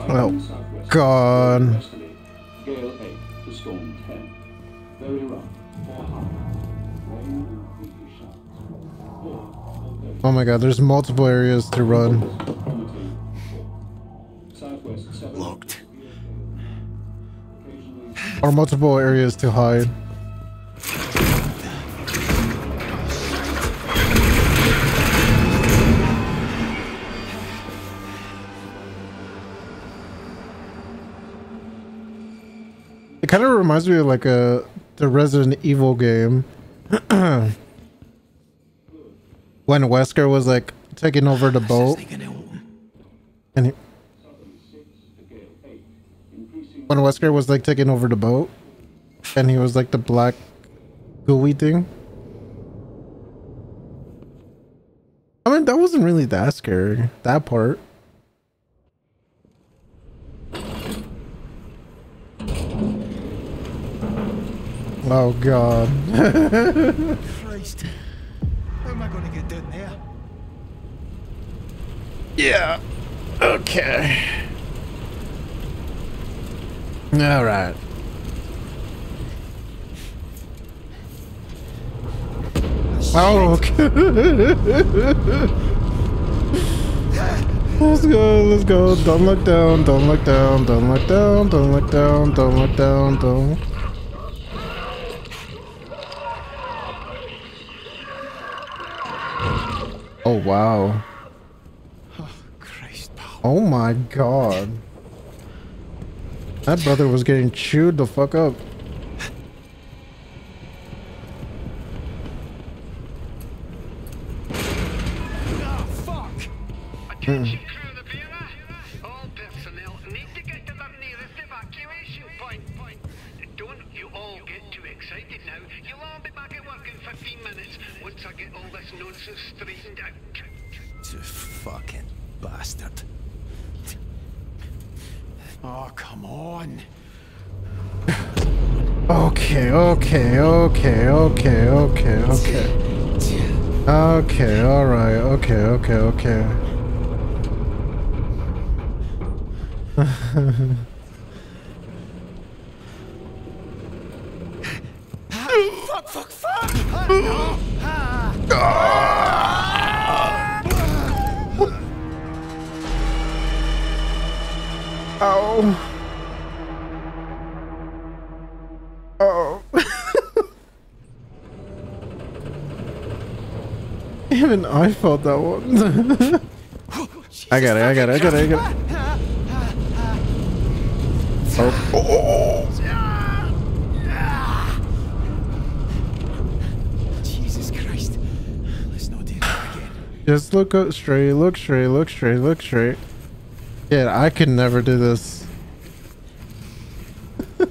Oh god. Gale 8 to storm 10. Very rough. For high. Rain and weakly showers. Oh my god, there's multiple areas to run. Locked. Or multiple areas to hide. Reminds me of like a the Resident Evil game. when Wesker was like taking over the boat. And he, when Wesker was like taking over the boat and he was like the black gooey thing. I mean, that wasn't really that scary. That part. Oh god. Christ. How am I going to get down there? Yeah. Okay. All right. Oh, okay. let's go, let's go. Don't look down, don't look down, don't look down, don't look down, don't look down, don't. Oh, wow. Oh my god. That brother was getting chewed the fuck up. Felt that one. I got it, I got it, I got it, I got it. Oh. Jesus Christ. Let's not do that again. Just look up straight, look straight, look straight, look straight. Yeah, I could never do this.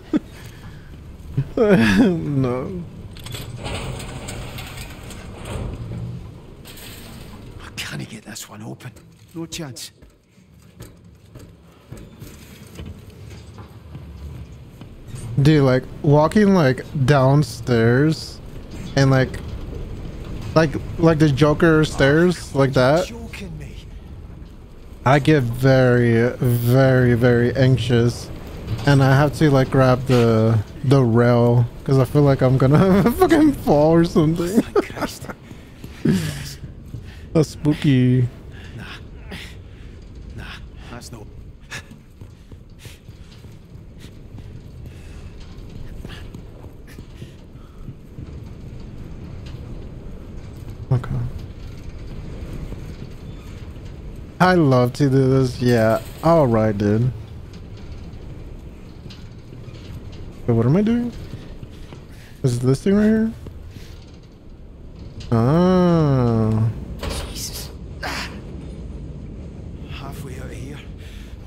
no. I can't get this one open. No chance. Dude, like walking like downstairs and like like like the Joker stairs like that. I get very very very anxious and I have to like grab the the rail because I feel like I'm gonna fucking fall or something. That's spooky. That's no. Okay. I love to do this. Yeah. All right, dude. Wait, what am I doing? Is this thing right here? Oh. Jesus. Halfway out of here.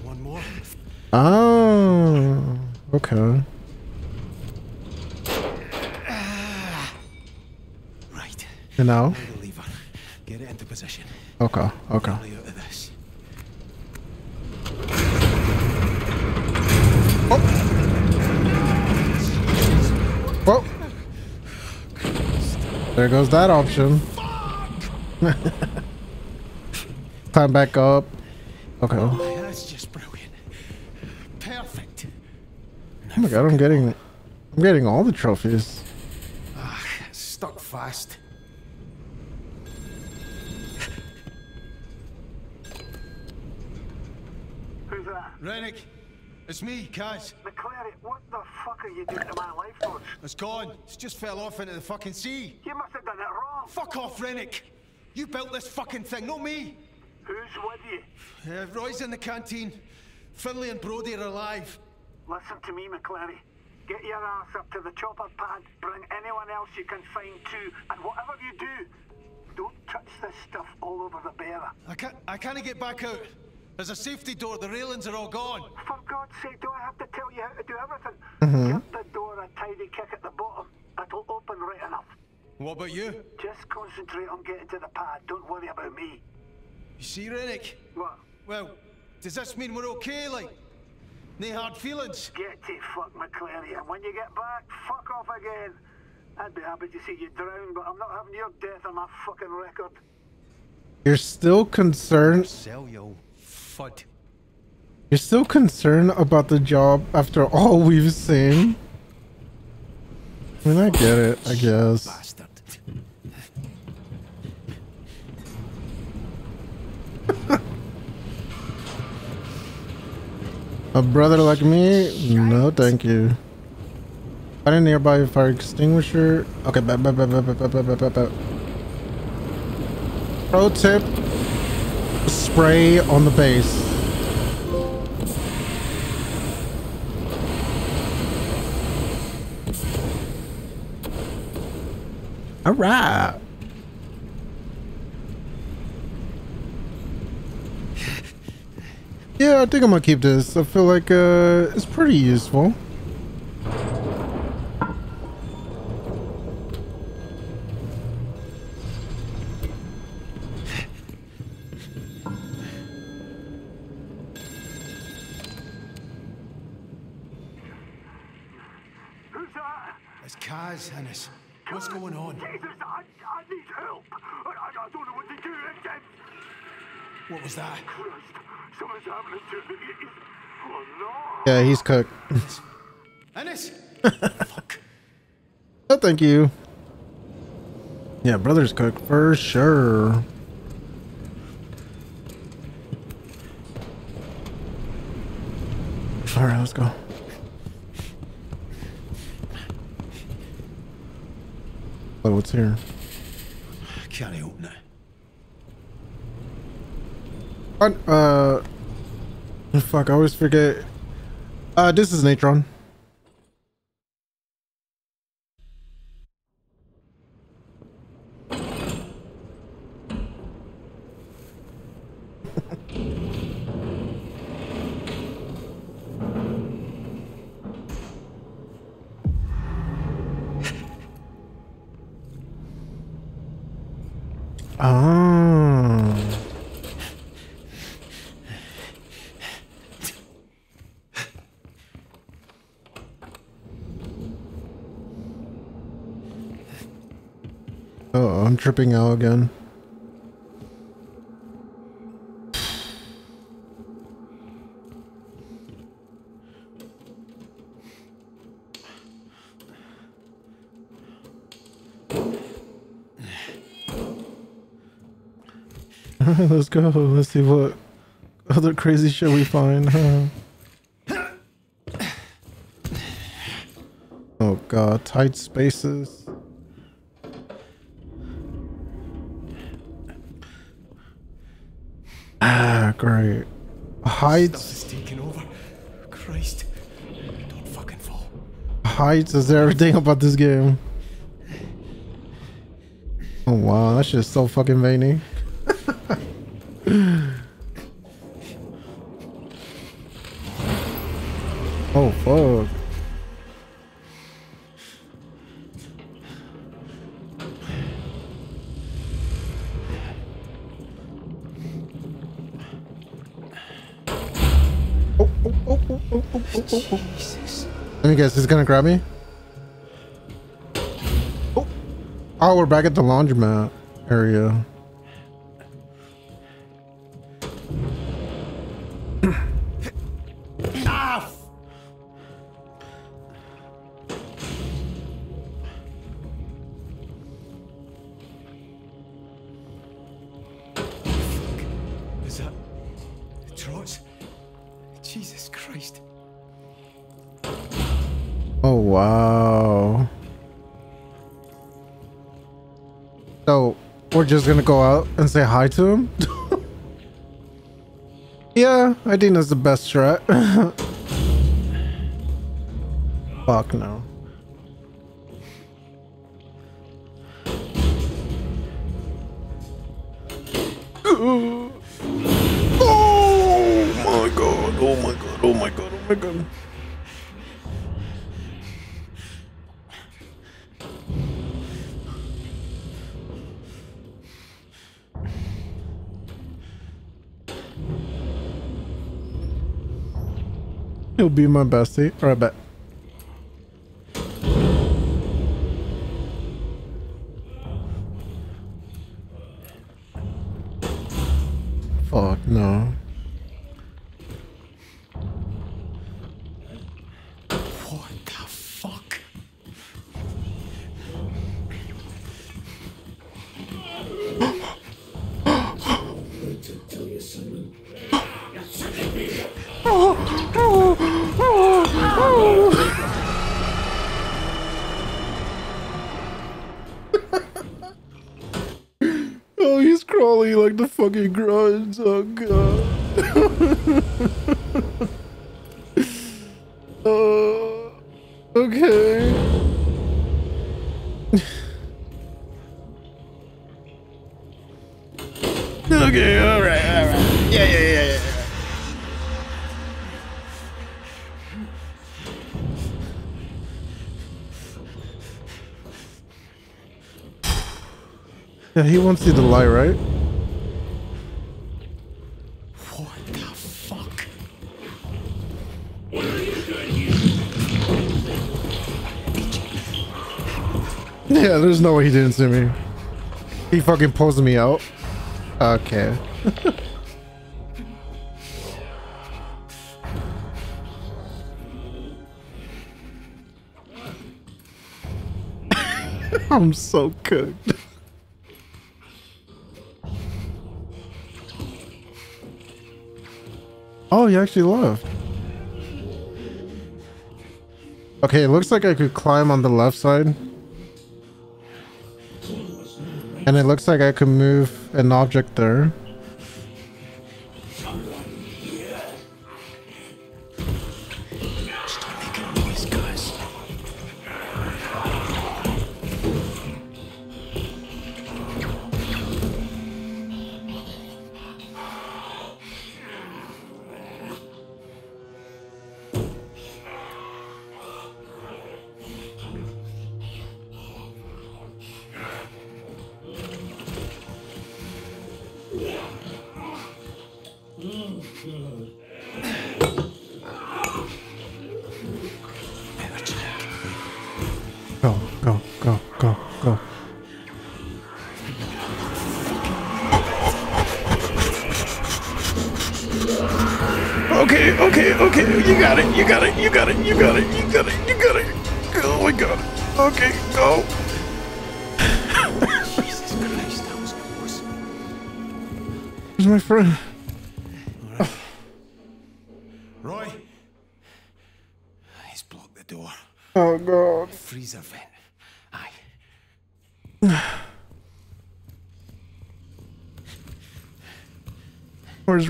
One more. Oh. Okay. Right. And now? Now the lever. Get it into position. Okay. Okay. Get out of this. Oh. There goes that option. Time back up. Okay. Oh That's just brilliant. Perfect. my god, I'm getting I'm getting all the trophies. Ah, stuck fast. Who's that? Rennick, it's me, Caz. McLeary, what the fuck are you doing to my lifeboat? It's gone. It's just fell off into the fucking sea. You must have done it wrong. Fuck off, Rennick. You built this fucking thing, not me. Who's with you? Uh, Roy's in the canteen. Finlay and Brodie are alive. Listen to me, McLeary. Get your ass up to the chopper pad. Bring anyone else you can find too. And whatever you do, don't touch this stuff all over the bearer. I can't. I can't get back out. There's a safety door. The railings are all gone. For God's sake, do I have to tell you how to do everything? Mhm. Give the door a tidy kick at the bottom. It'll open right enough. What about you? Just concentrate on getting to the pad. Don't worry about me. You see, Rennick? What? Well, does this mean we're okay? Like, no hard feelings? Get to fuck McLeary, and when you get back, fuck off again. I'd be happy to see you drown, but I'm not having your death on my fucking record. You're still concerned. Sell yo, foot. You're still concerned about the job after all we've seen? I mean, I get it, I guess. Bastard. A brother like me? No, thank you. Find a nearby fire extinguisher. Okay, Pro tip, spray on the base. All right. Yeah, I think I'm gonna keep this. I feel like uh, it's pretty useful. What's going on? Jesus, I, I need help. I, I, I don't know what to do. It's, it's, What was that? Christ, something's happening to me. Oh no. Yeah, he's cooked. Ennis! Oh, thank you. Yeah, brother's cooked for sure. All right, let's go. Oh, what's here? Can't open it. Uh, fuck, I always forget. Uh, this is Natron. Ah. Oh, I'm tripping out again. Alright, let's go. Let's see what other crazy shit we find. Oh god, tight spaces. Great. Is taking over. Christ. Don't fucking fall. Heights is everything about this game. Oh wow, that's just so fucking veiny. Guess, he's gonna grab me? Oh. Oh, we're back at the laundromat area. Gonna go out and say hi to him? yeah, I think that's the best strat. Fuck no. Be my bestie. Or I bet. He wants you to lie, right? What the fuck? Yeah, there's no way he didn't see me. He fucking posed me out. Okay. I'm so cooked. Oh, you actually left. Okay, it looks like I could climb on the left side. And it looks like I could move an object there.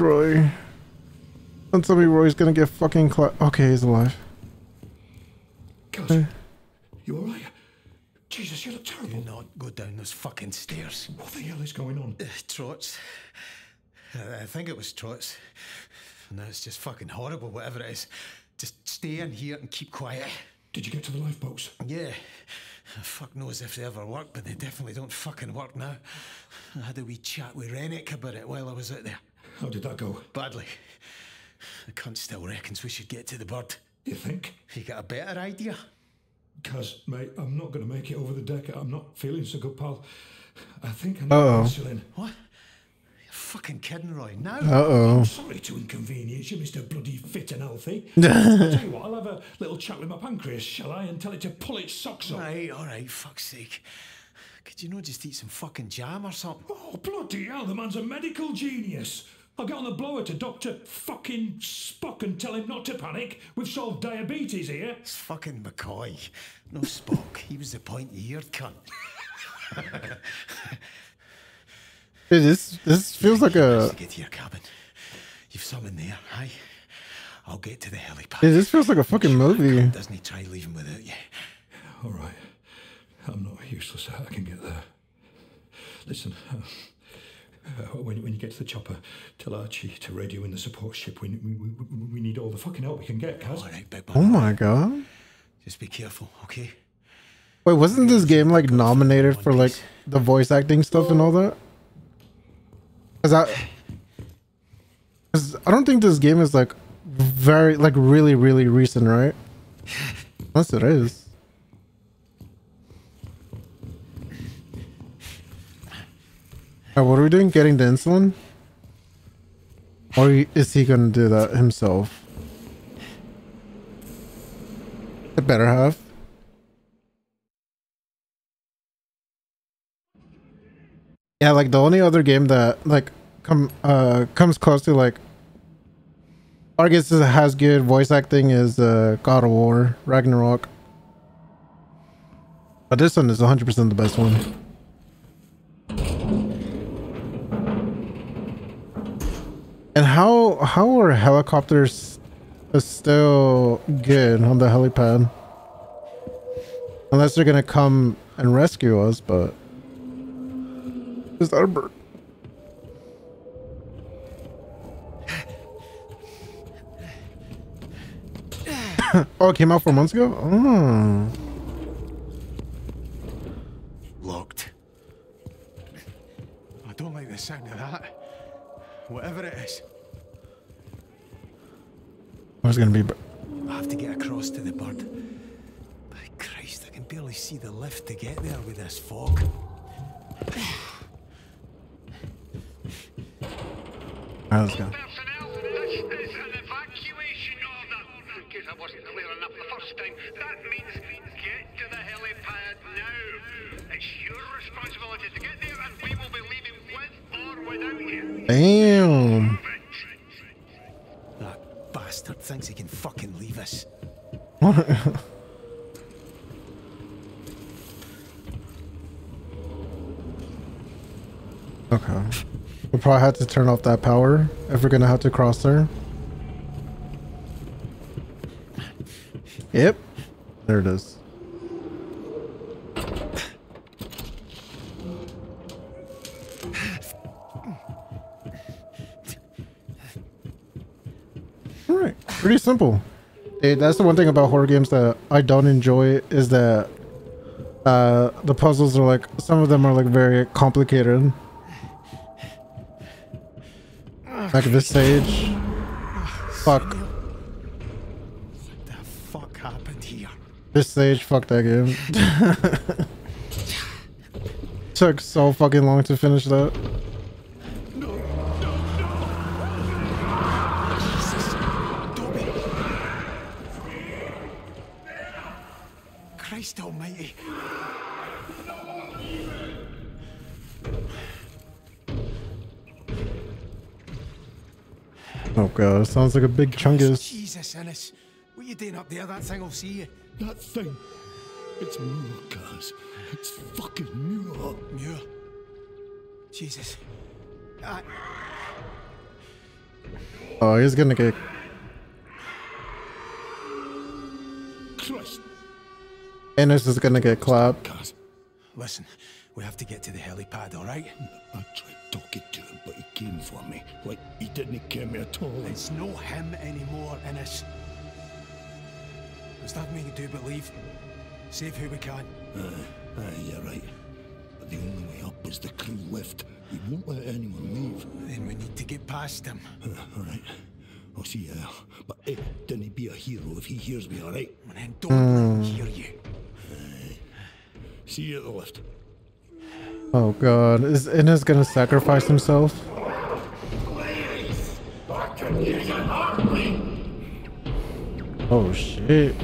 Roy? Don't tell me Roy's gonna get fucking cla- Okay, he's alive. Okay. You alright? Jesus, you look terrible. Do not go down those fucking stairs. What the hell is going on? Uh, trots. I I think it was trots. No, it's just fucking horrible, whatever it is. Just stay in here and keep quiet. Did you get to the lifeboats? Yeah. Fuck knows if they ever work, but they definitely don't fucking work now. I had a wee chat with Rennick about it while I was out there. How did that go? Badly. The cunt still reckons we should get to the bird. You think? You got a better idea? Caz, mate, I'm not going to make it over the deck. I'm not feeling so good, pal. I think I need Uh-oh. insulin. What? You're fucking kidding, Roy. Now? Uh-oh. I'm sorry to inconvenience you, Mr. Bloody Fit and Healthy. I'll tell you what, I'll have a little chat with my pancreas, shall I, and tell it to pull its socks up. Right, alright, fuck's sake. Could you not just eat some fucking jam or something? Oh, bloody hell, the man's a medical genius. I'll get on the blower to Dr. fucking Spock and tell him not to panic. We've solved diabetes here. It's fucking McCoy. No Spock. he was the pointy-eared cunt. Hey, this this feels like Let's a get to your cabin. You've some in there, aye? I'll get to the helipad. Dude, this feels like a fucking movie. Doesn't he try leaving without you? All right. I'm not useless. I can get there. Listen, uh, uh, when, when you get to the chopper, tell Archie to radio in the support ship. We, we, we, we need all the fucking help we can get, Caz. All right, big Oh my god. Just be careful, okay? Wait, wasn't this game like nominated for like the voice acting stuff and all that? Cause I, cause I don't think this game is like very like really really recent, right? Unless it is. Alright, what are we doing? Getting the insulin? Or is he gonna do that himself? It better have. Yeah, like the only other game that like come uh comes close to like I guess has good voice acting is uh God of War Ragnarok. But this one is 100% the best one. And how how are helicopters still good on the helipad? Unless they're gonna come and rescue us, but is that a bird? oh, it came out four months ago? Oh. Locked. I don't like the sound of that. Whatever it is, What's gonna be? I have to get across to the bird. By Christ, I can barely see the lift to get there with this fog. Alright, let's go. Damn. That bastard thinks he can fucking leave us. okay. We'll probably have to turn off that power if we're gonna have to cross there. Yep. There it is. Pretty simple. Hey, that's the one thing about horror games that I don't enjoy is that uh the puzzles are like some of them are like very complicated. Like this stage. Fuck. What the fuck happened here? This stage, fuck that game. Took so fucking long to finish that. Oh god, sounds like a big chungus. Jesus, Ennis. What are you doing up there? That thing will see you. That thing. It's Muir, Caz. It's fucking Muir. Muir. Jesus. I... Oh, he's gonna get. Christ. Ennis is gonna get clapped. Listen, we have to get to the helipad, all right? I tried talking to him, but he came for me. Like he didn't care me at all. It's no him anymore, Ennis. There's nothing we can do but leave. Save who we can. Aye, aye, you're right. But the only way up is the crew lift. He won't let anyone leave. Then we need to get past him. all right. I'll see you there. But hey, didn't he be a hero if he hears me, all right? And then don't let him hear you. See you at the lift. Oh god, is Ennis gonna sacrifice himself? Oh shit.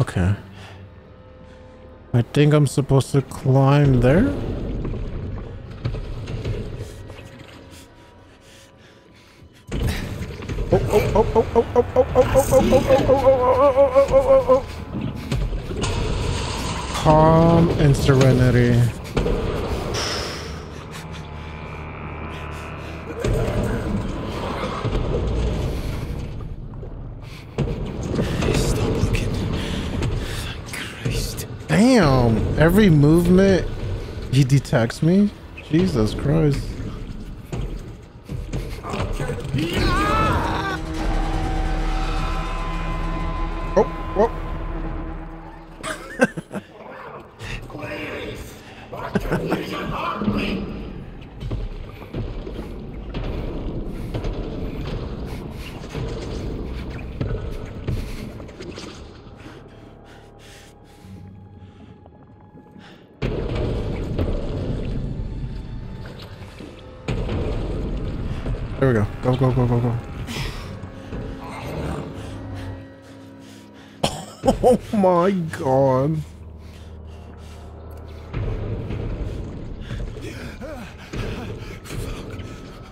Okay. I think I'm supposed to climb there? Calm and serenity. Stop looking. Christ. Damn, every movement he detects me? Jesus Christ. Go. Go, go, go. Oh my god.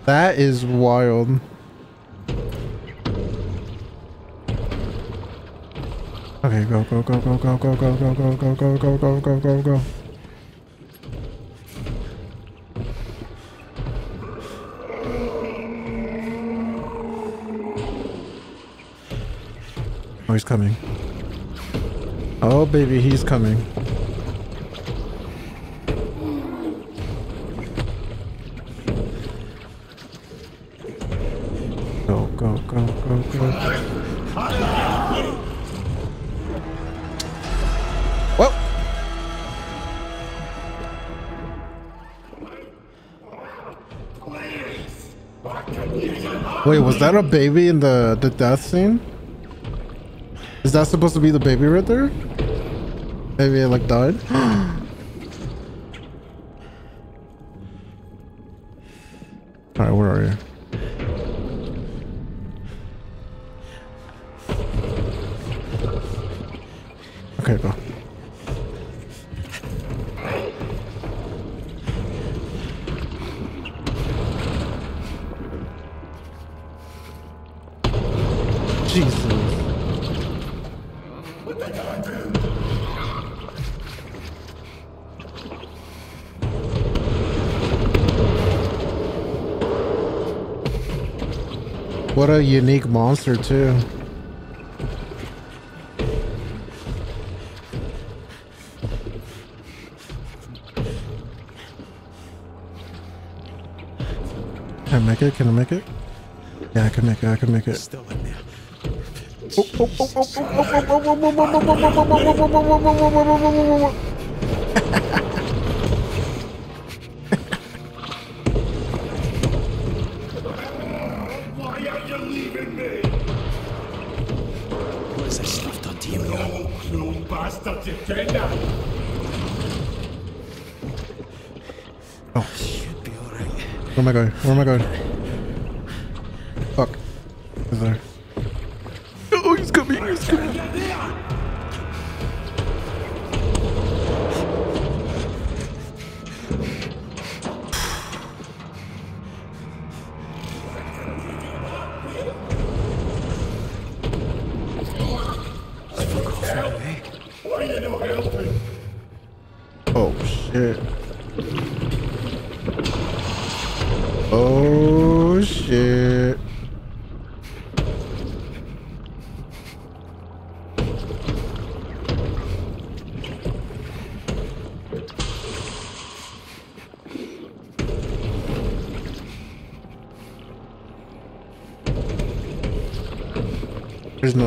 That is wild. Okay, go, go, go, go, go, go, go, go, go, go, go, go, go, go, go, Oh, he's coming. Oh, baby, he's coming. Go, go, go, go, go. Well. Wait, was that a baby in the the death scene? Is that supposed to be the baby right there? Maybe it like died? A unique monster too. Can I make it? Can I make it? Yeah, I can make it. I can make it. Still in there. Am I going? Where am I going?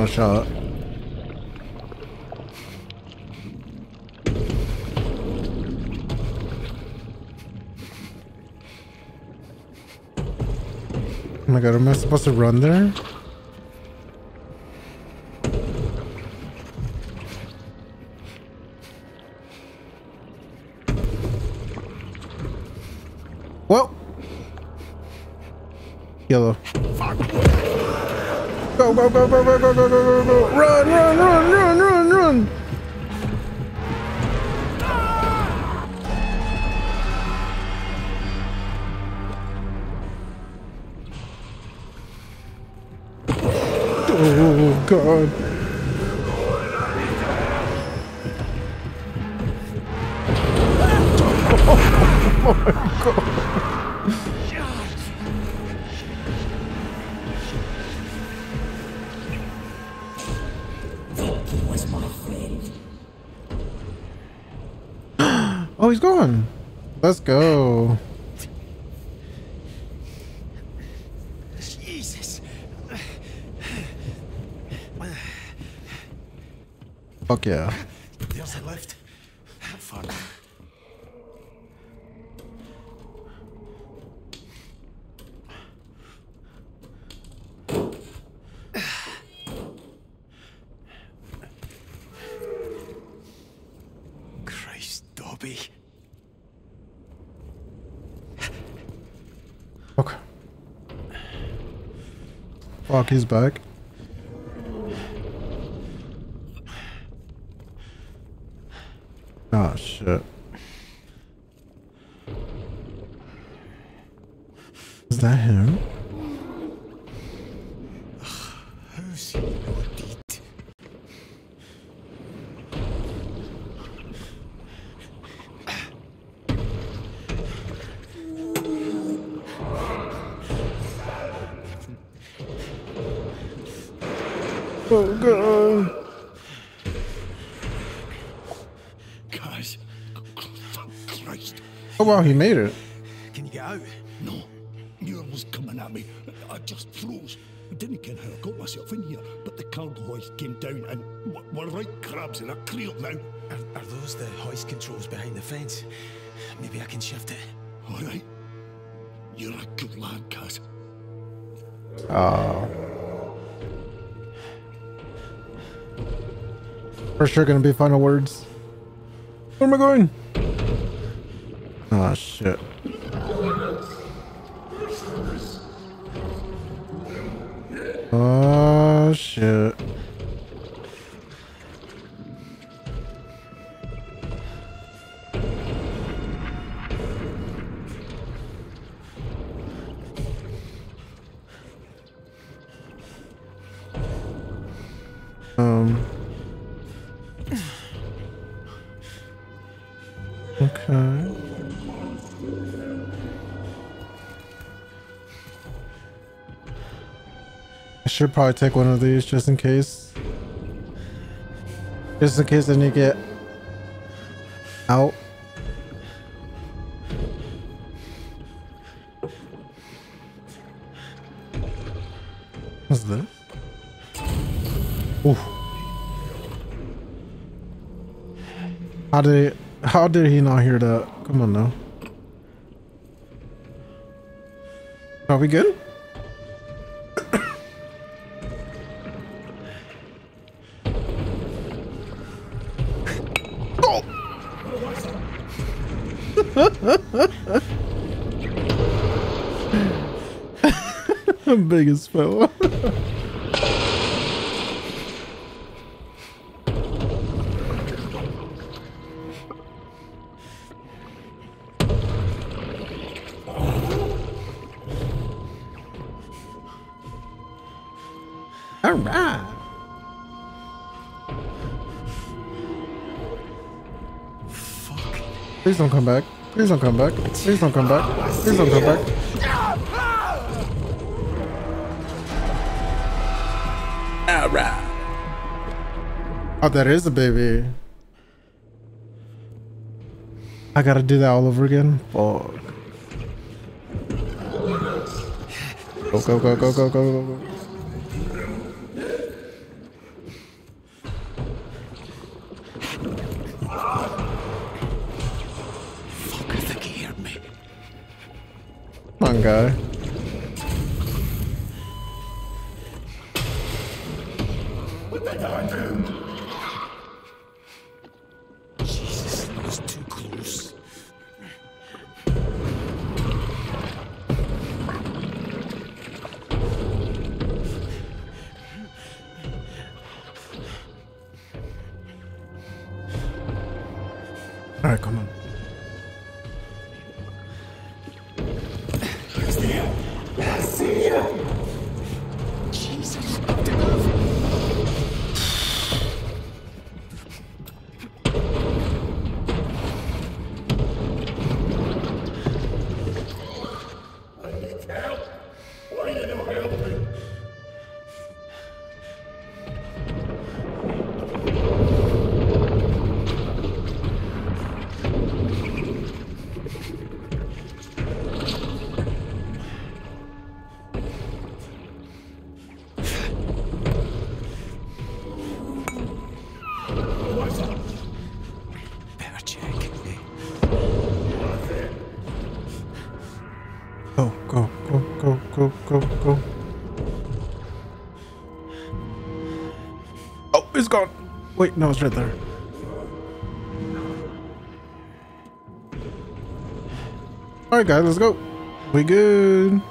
No shot. Oh my god, am I supposed to run there? Well. Yellow. Go, go, go, go, go, go, go, go, go, go. Run, run, run, run, run, run. Oh god. Let's go. Jesus. Fuck yeah. There's a lift. Fun. Christ, Dobby. Okay. He's back. Oh shit. Is that him? Who's he indeed? Oh god. Guys, Christ. Oh wow, he made it. Can you get out? No. Muir was coming at me. I just froze. I didn't get how I got myself in here, but the cargo hoist came down and we're right crabs in a creel now. Are, are those the hoist controls behind the fence? Maybe I can shift it. All right. You're a good lad, Caz. Oh. For sure gonna be final words. Where am I going? Oh shit. Oh shit. Um. Should probably take one of these just in case. Just in case I need to get out. What's this? Oof. How did he, how did he not hear that? Come on now. Are we good? Biggest fella. All right. Please don't come back. Please don't come back. Please don't come back. Please don't come back. Oh, that is a baby. I gotta do that all over again. Fuck. Go go go go go go go go. Fuck, I think he heard me. Come on, guy. No, it's right there. All right, guys, let's go. We good.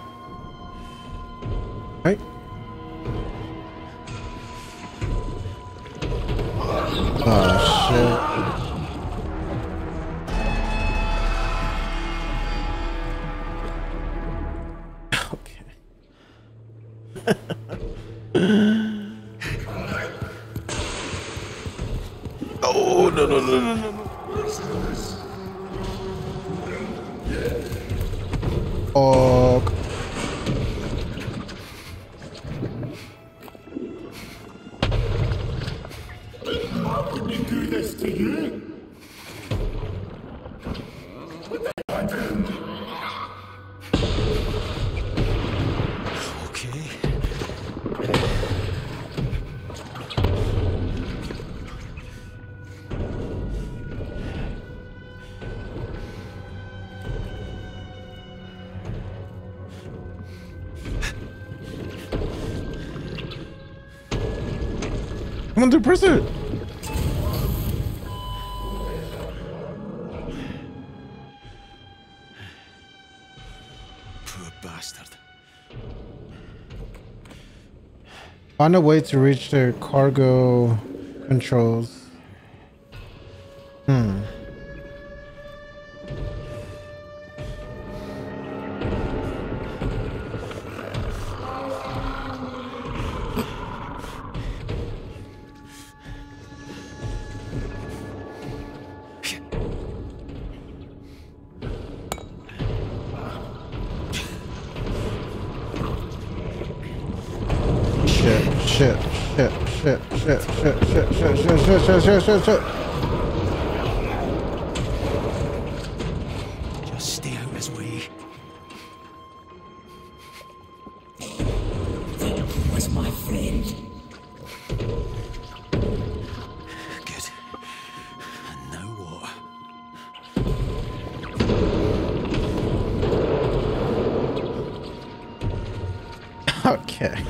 Come on, dude, press it. Poor bastard. Find a way to reach their cargo controls. Okay.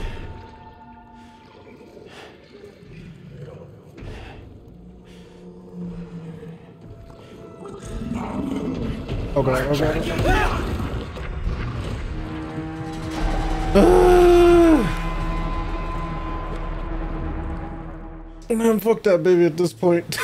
Oh god, oh god, oh god. Ah. Man, fuck that baby at this point.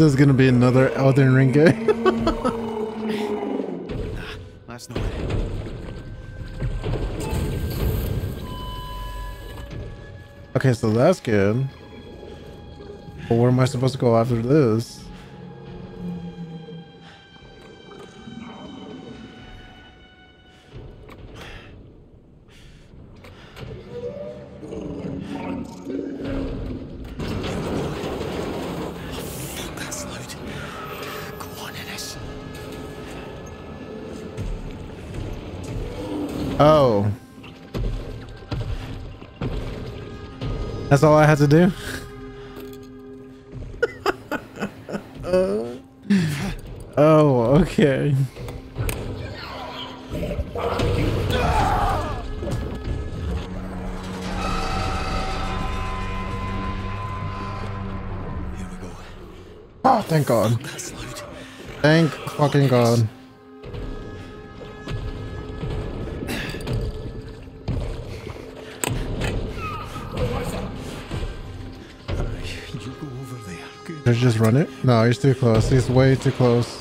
Is gonna be another Elden Ring game? That's not it. okay, so that's good. But where am I supposed to go after this? That's all I had to do? Uh, oh, okay. Oh, thank God. Thank fucking God. Just run it? No, he's too close. He's way too close.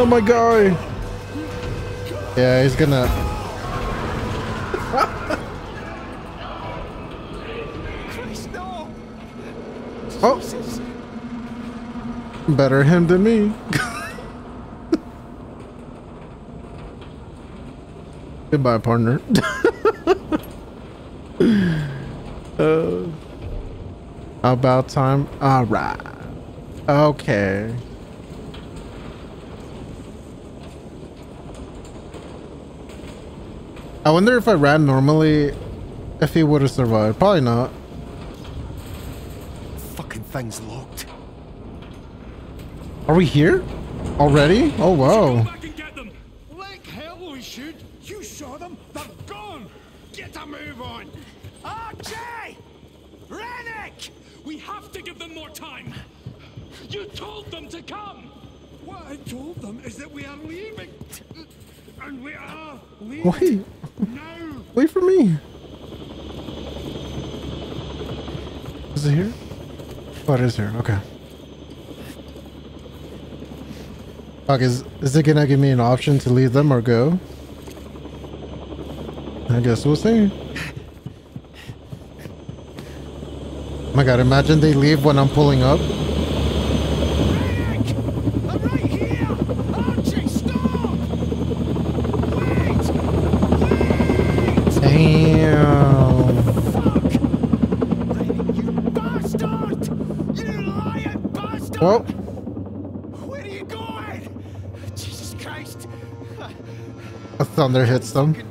Not my guy. Yeah, he's gonna. Oh. Better him than me. Goodbye, partner. uh, about time. All right. Okay. I wonder if I ran normally, if he would have survived. Probably not. Fucking thing's locked. Are we here? Already? Oh, wow. Like hell we should. You saw them. They're gone. Get a move on. Archie! Rennick! We have to give them more time. You told them to come. What I told them is that we are leaving. And we are leaving. Wait. Wait for me. Is it here? Oh, it is here. Okay. Fuck, is, is it gonna give me an option to leave them or go? I guess we'll see. Oh my god, imagine they leave when I'm pulling up. Thunder hits them. Could.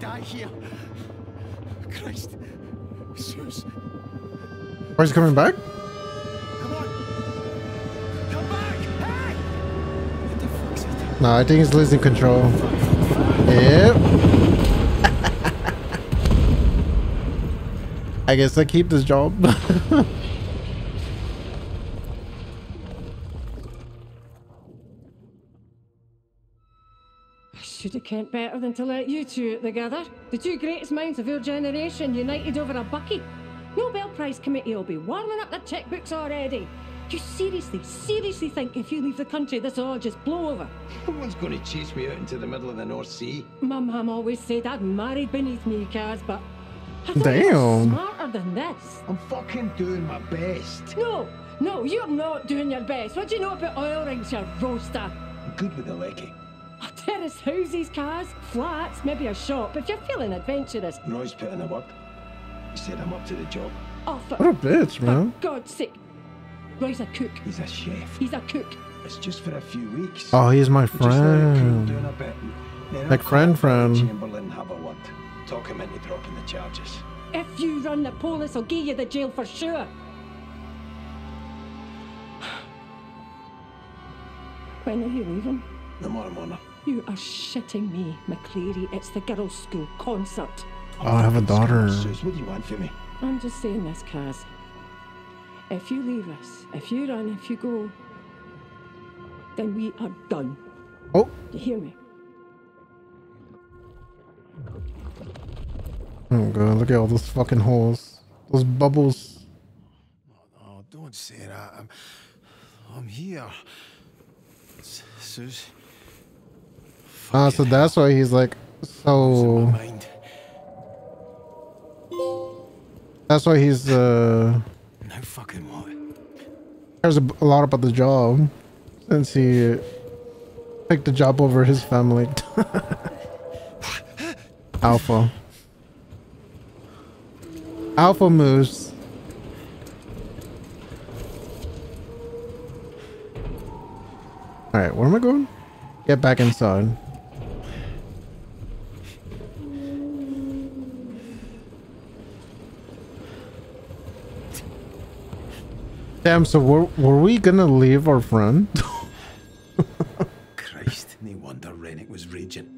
Christ. Zeus. Or is he coming back? No, I think he's losing control. Yep. I guess I keep this job. two together. The two greatest minds of your generation united over a bucky. Nobel Prize committee will be warming up their checkbooks already. You seriously, seriously think if you leave the country, this will all just blow over? No one's going to chase me out into the middle of the North Sea. My mum always said I'd married beneath me, Caz, but I thought you were Damn. smarter than this. I'm fucking doing my best. No, no, you're not doing your best. What do you know about oil rigs, you roaster? I'm good with the lecky. A terrace houses, cars, flats, maybe a shop, if you're feeling adventurous. Roy's put in the work. He said I'm up to the job. Oh, for What a bitch, man. God's sake. Roy's a cook. He's a chef. He's a cook. It's just for a few weeks. Oh, he's my Just cool friend. down a bit. Then I'll Like friend, up friend. Chamberlain have a word. Talk him into dropping the charges. If you run the police, I'll give you the jail for sure. When are you leaving? Tomorrow morning. You are shitting me, McLeary. It's the girls' school concert. Oh, I have a daughter. Suze, what do you want from me? I'm just saying this, Caz. If you leave us, if you run, if you go, then we are done. Oh. Do you hear me? Oh god, look at all those fucking holes. Those bubbles. Oh, don't say that. I'm, I'm here. S- Suze. Ah, so that's why he's like so. That's why he's uh Now fucking what? cares a, a lot about the job, since he picked the job over his family. Alpha. Alpha moves. All right, where am I going? Get back inside. Damn, so were, were we gonna leave our friend? Christ, no wonder Rennick was raging.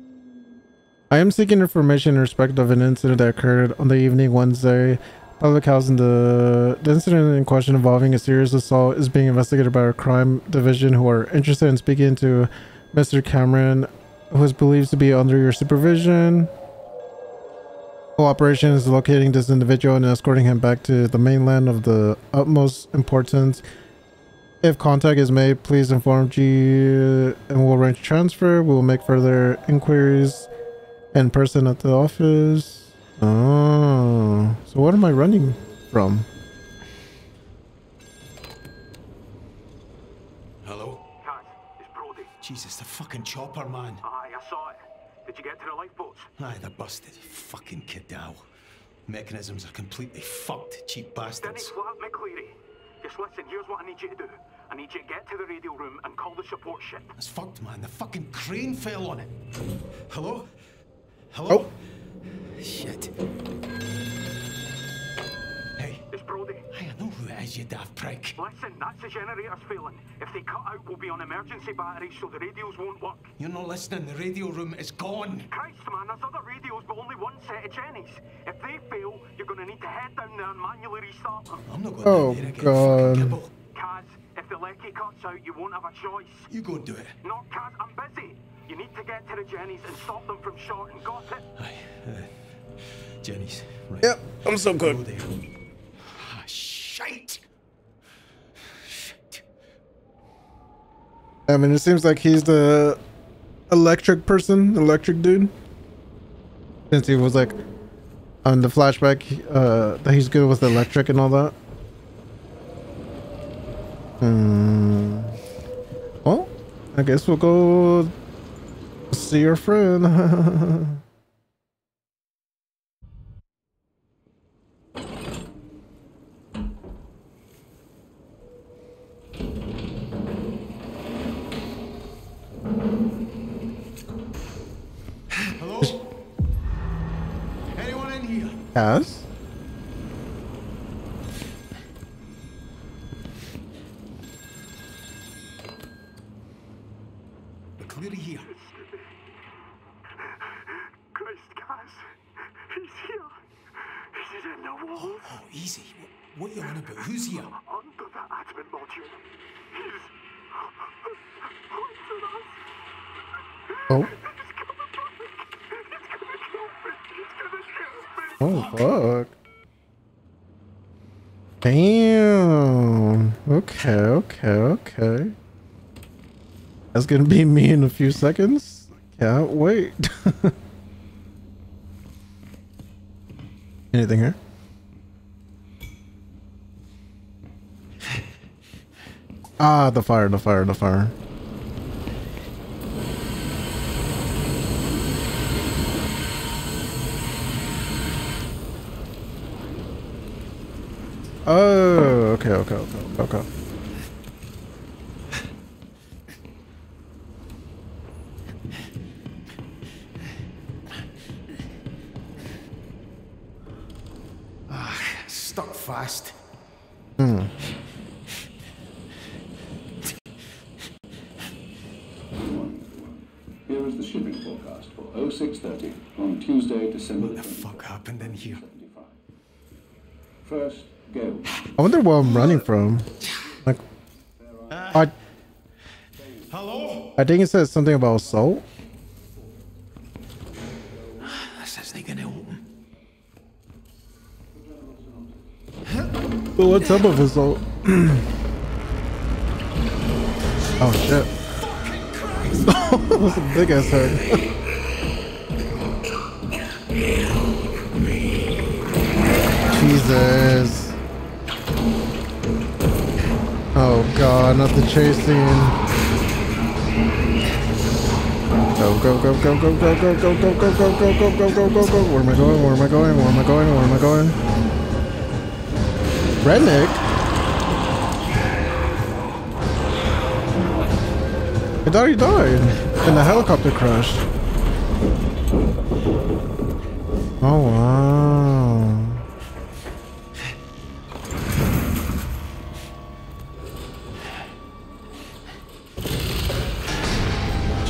I am seeking information in respect of an incident that occurred on the evening Wednesday. Public housing. The, the incident in question involving a serious assault is being investigated by our crime division who are interested in speaking to Mr. Cameron, who is believed to be under your supervision. Whole operation is locating this individual and escorting him back to the mainland of the utmost importance. If contact is made, please inform G and we'll arrange transfer. We will make further inquiries in person at the office. Oh, so what am I running from? Hello? Caz, it's Brodie. Jesus, the fucking chopper, man. Aye, I saw it. Did you get to the lifeboats? Aye, they're busted. Fucking Cadal. Mechanisms are completely fucked, cheap Denny bastards. Flat McLeary. Just listen, here's what I need you to do. I need you to get to the radio room and call the support ship. It's fucked, man. The fucking crane fell on it. Hello? Hello? Oh. Shit. Hey. It's Brodie. I know who it is, you daft prick. Listen, that's the generator's failing. If they cut out, we'll be on emergency batteries so the radios won't work. You're not listening. The radio room is gone. Christ, man, there's other radios, but only one set of Jennies. If they fail, you're gonna need to head down there and manually restart them. I'm not going Oh, down there again. God. Fucking Gibbo. Caz, if the lecky cuts out, you won't have a choice. You go and do it. No, Caz, I'm busy. You need to get to the Jennies and stop them from shorting. Got it? Aye. Uh, Jenny's. Right. Yep, I'm so good. Ah, shite. I mean, it seems like he's the electric person, electric dude. Since he was like on the flashback, uh, that he's good with electric and all that. Hmm. Well, I guess we'll go see your friend. in here? Yes. McLeary here. Christ, Caz. He's here. He's in the wall. Oh, oh, easy. What, what are you on about? Who's here? Under the admin module. He's... Oh. Oh fuck. Damn. Okay, okay, okay. That's gonna be me in a few seconds. Can't wait. Anything here? Ah, the fire, the fire, the fire. Oh, okay, okay, okay, okay. Ah, stuck fast. Hmm. Here is the shipping forecast for 0630 on Tuesday, December What the fuck happened in here? First, go. I wonder where I'm running from. Like, I, Hello? I think it says something about assault. This isn't gonna open. But what type of assault? oh shit. That's a big ass head. Jesus. Oh god, not the chase scene. Go, go, go, go, go, go, go, go, go, go, go, go, go, go, go, go, go. Where am I going? Where am I going? Where am I going? Where am I going? Redneck? I thought he died in the helicopter crash. Oh wow.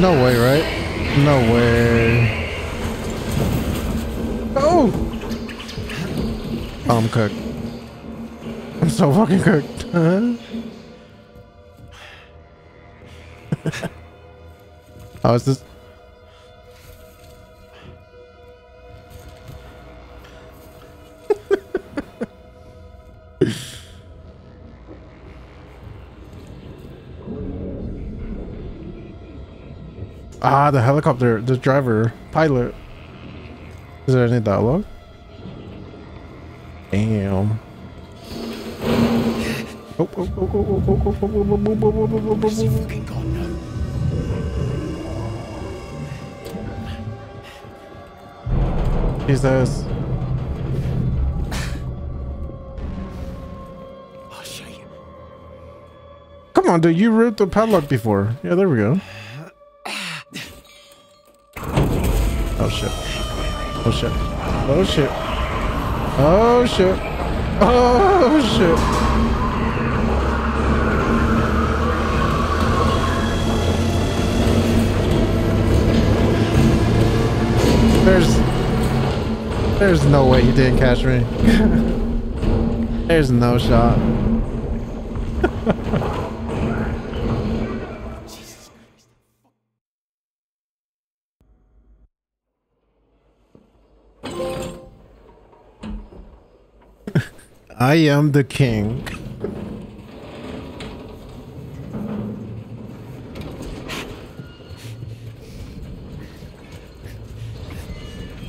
No way, right? No way. Oh! oh I'm cooked. I'm so fucking cooked. How is this? Ah, the helicopter, the driver, pilot. Is there any dialogue? Damn. Oh, oh, oh, oh, oh, oh, oh, oh, oh, oh, oh, oh, oh, oh, oh, oh. Jesus. Oh, shit. Come on, dude. You wrote the padlock before. Yeah, there we go. Oh, shit. Oh, shit. Oh, shit. Oh, shit. There's there's no way he didn't catch me. There's no shot. I am the king.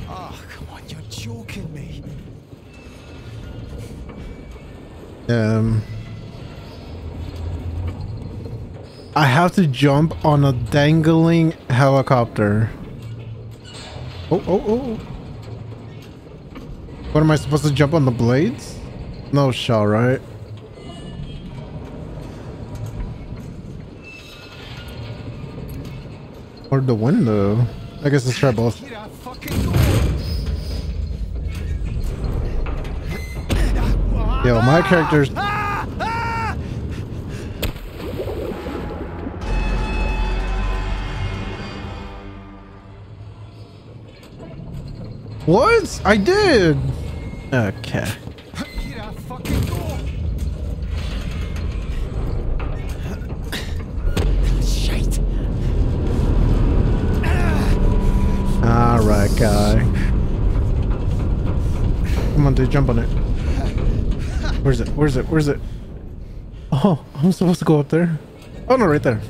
Oh, come on, you're joking me. Um, I have to jump on a dangling helicopter. Oh, oh, oh. What am I supposed to jump on the blades? No shot, right? Or the window. I guess let's try both. Yo, my character's What? I did. Okay. Jump on it. Where's it? Where's it? Where's it? Oh, I'm supposed to go up there. Oh no, right there.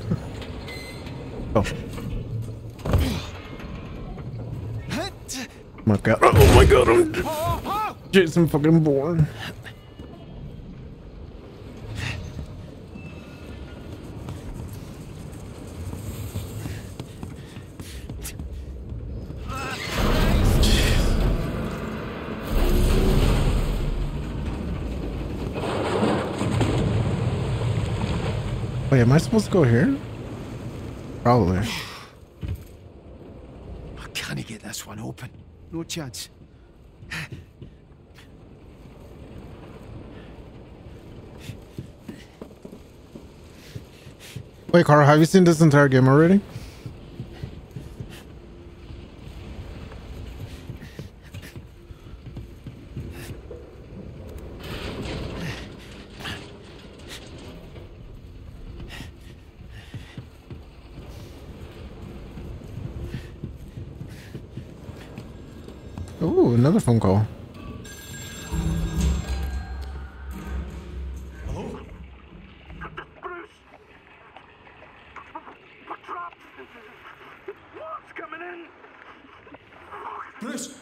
Oh. Oh my god. Oh my god, I'm oh, oh. Jason fucking Bourne. Wait, am I supposed to go here? Probably. I can't get this one open. No chance. Wait, Carl, have you seen this entire game already? Ooh, another phone call. What's coming in? Bruce,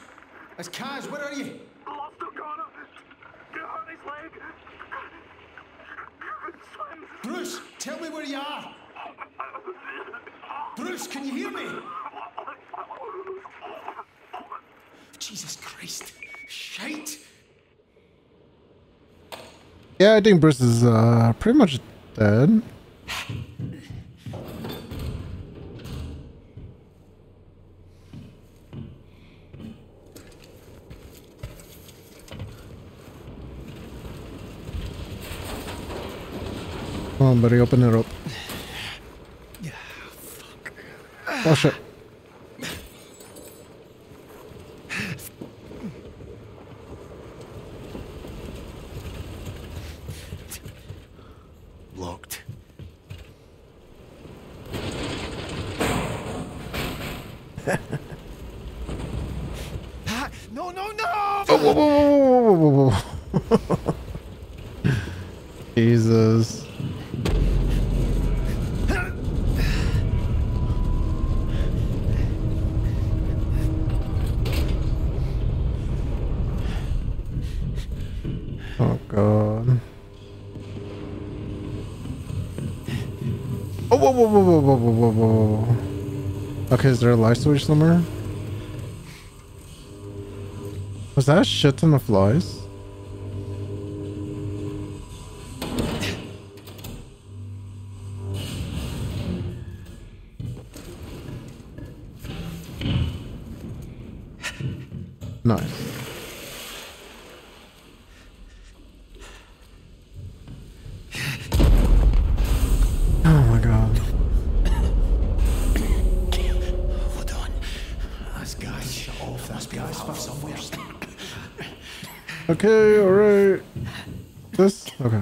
it's Caz. Where are you? Lost O'Connor. Get on his leg. Slim. Bruce, tell me Can you hear me? Jesus Christ. Shite. Yeah, I think Bruce is uh, pretty much dead. Come on, buddy, open it up. Oh shit. Light switch somewhere? Was that a shit ton of flies? Nice. Oh my god. Hold on. That's gas. Shut off. That's gas for somewhere. Okay, alright. This? Okay.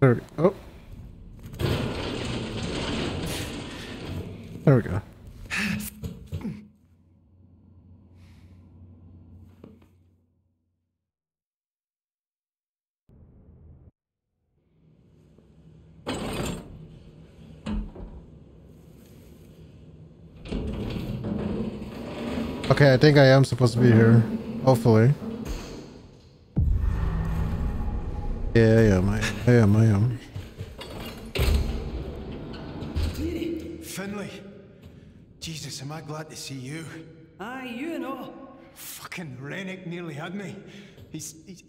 There we Oh. There we go. Okay, I think I am supposed to be here. Hopefully. Yeah, I am. I am. I am. I am. Finlay. Jesus, am I glad to see you. Aye, you know. Fucking Rennick nearly had me. He's, he's,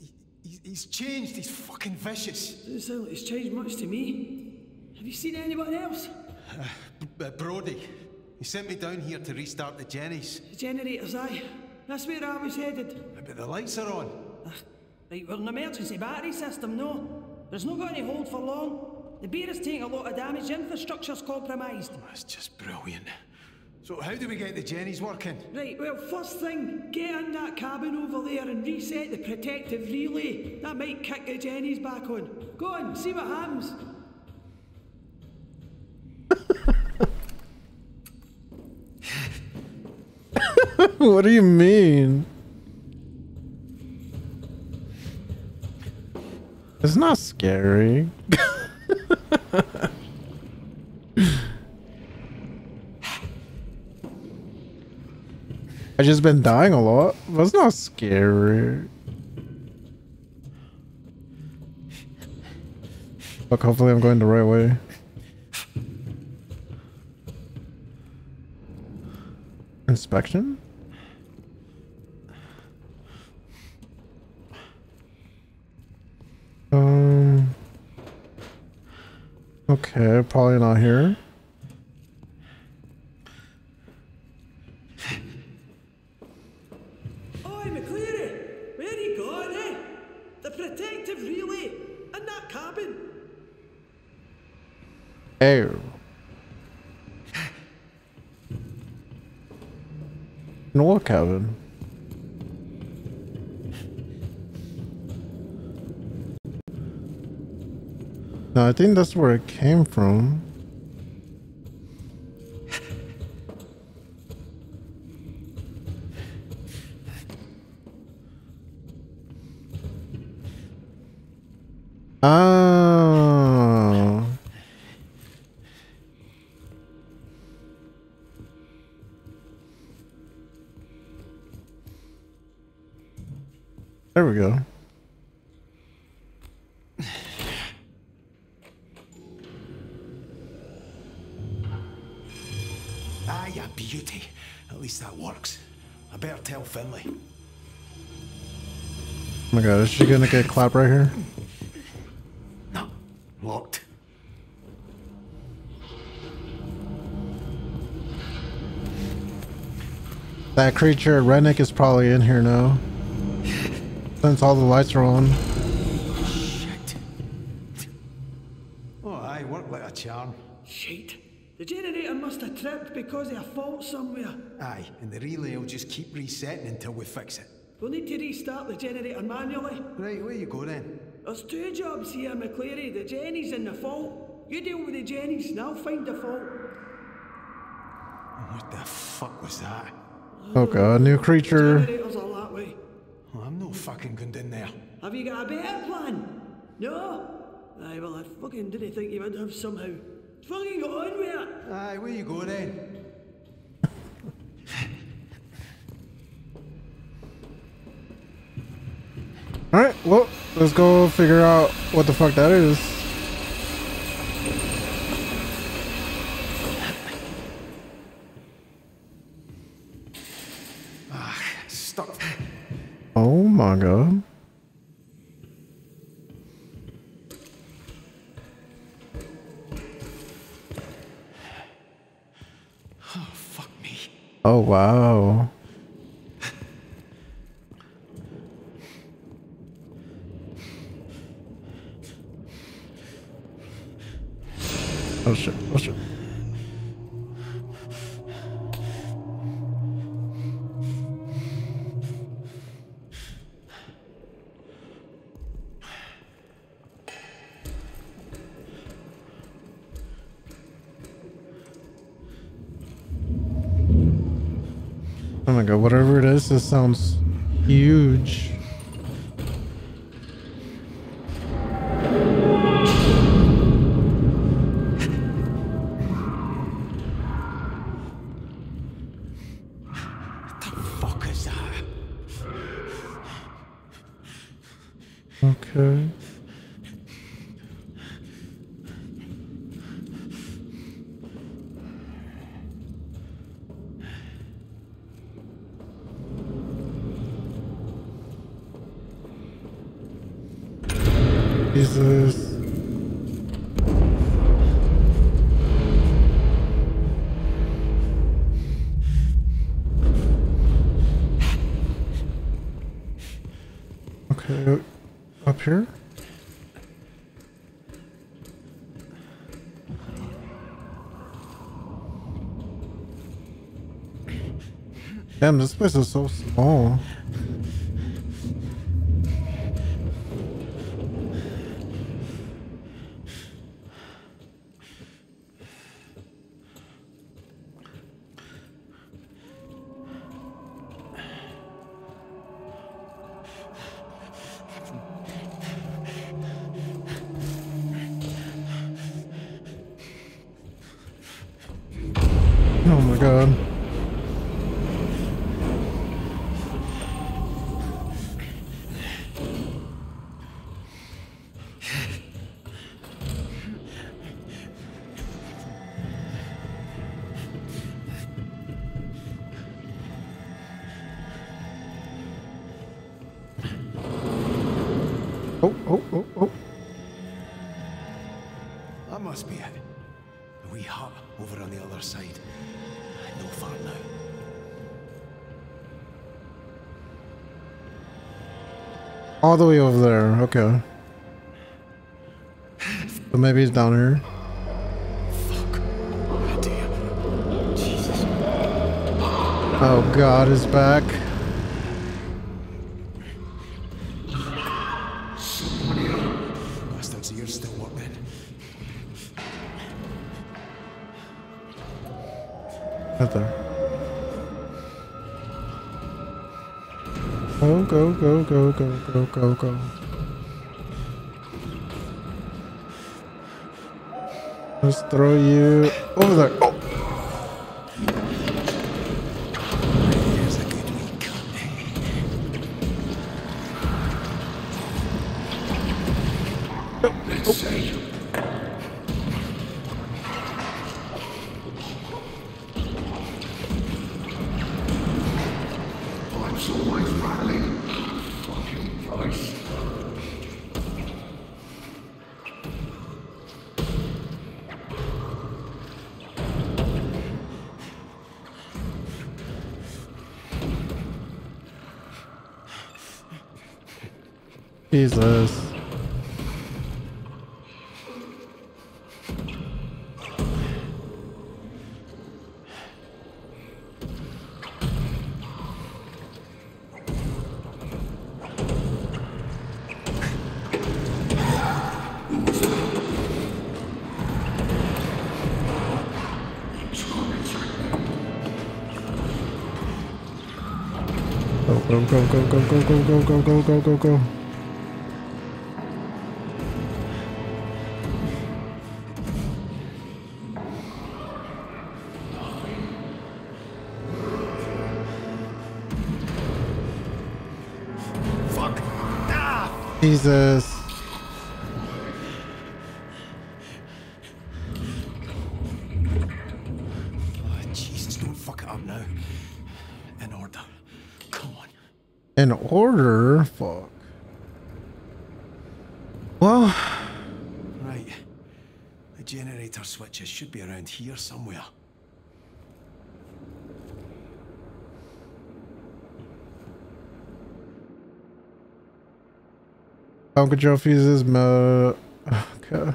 he's, he's changed. He's fucking vicious. Doesn't sound like it's changed much to me. Have you seen anyone else? Uh, B- uh, Brodie. He sent me down here to restart the Jennies. Generators, aye. That's where I was headed. But the lights are on. Ah, right, we're an emergency battery system, no. There's not going to hold for long. The beer is taking a lot of damage, infrastructure's compromised. That's just brilliant. So how do we get the Jennies working? Right, well, first thing, get in that cabin over there and reset the protective relay. That might kick the Jennies back on. Go on, see what happens. what do you mean? It's not scary. I just been dying a lot. That's not scary. Look, hopefully I'm going the right way. Inspection? Um. Okay, eh, probably not here. Oi, McLeary! Where are you going, eh? The protective relay in that cabin. Oh. In what cabin? No, I think that's where it came from. Gonna get clapped right here? No, Locked. That creature, Rennick, is probably in here now. Since all the lights are on. Oh, I worked like a charm. Shit. The generator must have tripped because of a fault somewhere. Aye, and the relay will just keep resetting until we fix it. We'll need to restart the generator manually. Right, where you go then? There's two jobs here, McLeary. The Jenny's and the fault. You deal with the Jenny's and I'll find the fault. What the fuck was that? Oh god, new creature. Generators are that way. Oh, I'm no fucking going in there. Have you got a better plan? No? Aye, well, I fucking didn't think you would have somehow. Fucking go on with it. Aye, where you go then? Alright, well, let's go figure out what the fuck that is. Ah, stuck. Oh my god. Oh, fuck me. Oh wow. Oh shit, oh shit. Oh my god, whatever it is, this sounds huge. Damn, this place is so small. All the way over there, okay. So maybe he's down here. Oh, oh god, is back. Bastard's ears still working. Right there. Go, go, go, go, go, go, go, go. Let's throw you over there. Oh. Go, go, go, go, go, go, go, go, go, go, go, go. Fuck! Ah! Jesus. Oh, Jesus, don't fuck it up now. In order. Come on. In order? Fuck. Well, Right. The generator switches should be around here somewhere. power control fuses, mo. Okay.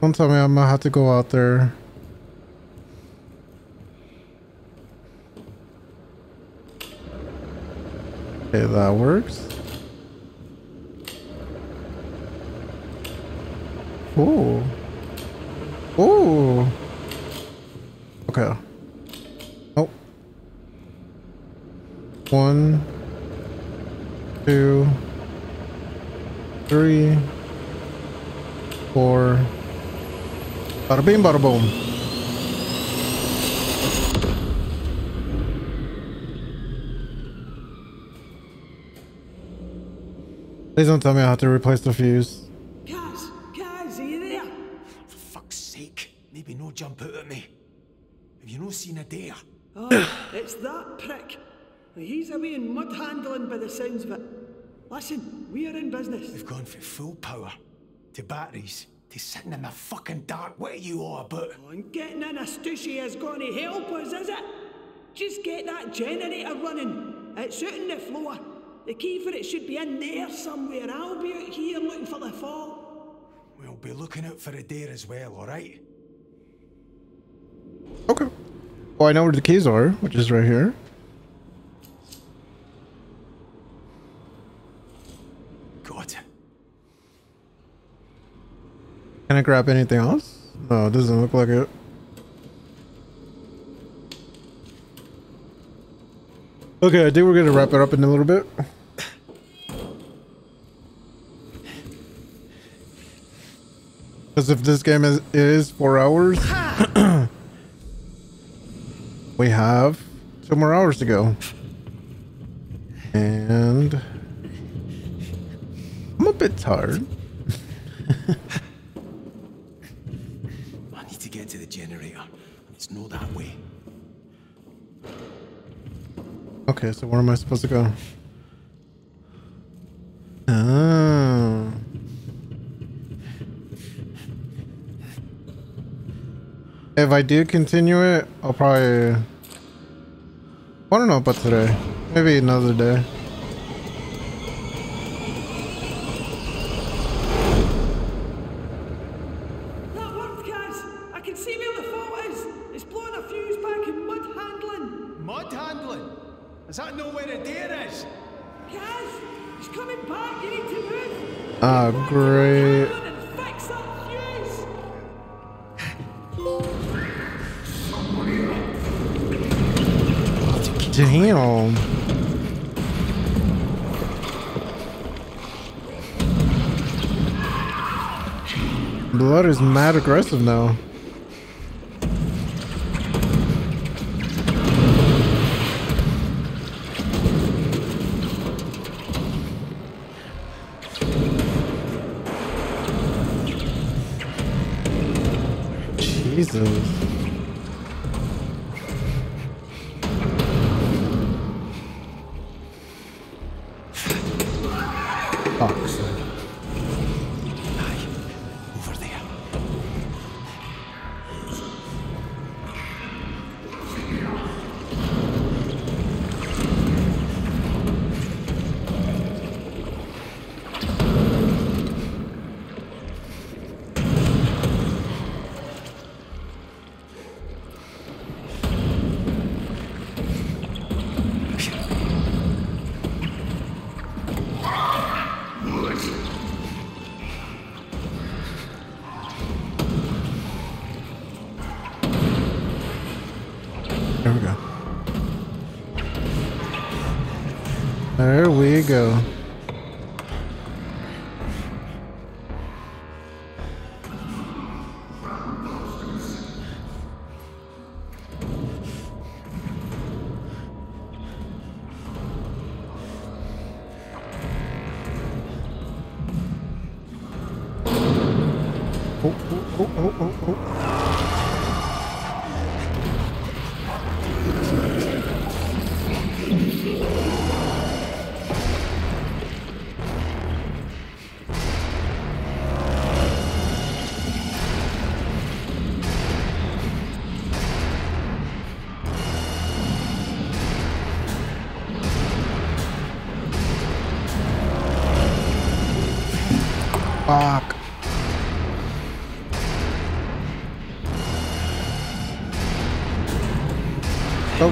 Don't tell me I'm gonna have to go out there. Okay, that works. Ooh. Ooh. Okay. Oh. One, two, three, four. Bada bing, bada boom. Please don't tell me I have to replace the fuse. Caz, Caz, are you there? For fuck's sake. Maybe no jump out at me. Have you no seen a dare? Oh, it's that prick. He's away in mud handling by the sounds of it. Listen, we're in business. We've gone from full power to batteries to sitting in the fucking dark. What are you all about? Oh, and getting in a stushy is going to help us, is it? Just get that generator running. It's out on the floor. The key for it should be in there somewhere. I'll be out here looking for the fall. We'll be looking out for a dare as well, alright? Okay. Well, I know where the keys are, which is right here. God. Can I grab anything else? No, it doesn't look like it. Okay, I think we're gonna wrap it up in a little bit. Because if this game is, is four hours, we have two more hours to go. And I'm a bit tired. I need to get to the generator. It's no that way. Okay, so where am I supposed to go? Oh. If I do continue it, I'll probably... I don't know about today. Maybe another day. That worked, Caz. I can see where the fault is. It's blowing a fuse back in mud handling. Mud handling? Is that know where a dare is? Caz, he's coming back. You need to move. Ah, great. Damn. Blood is mad aggressive now. Go.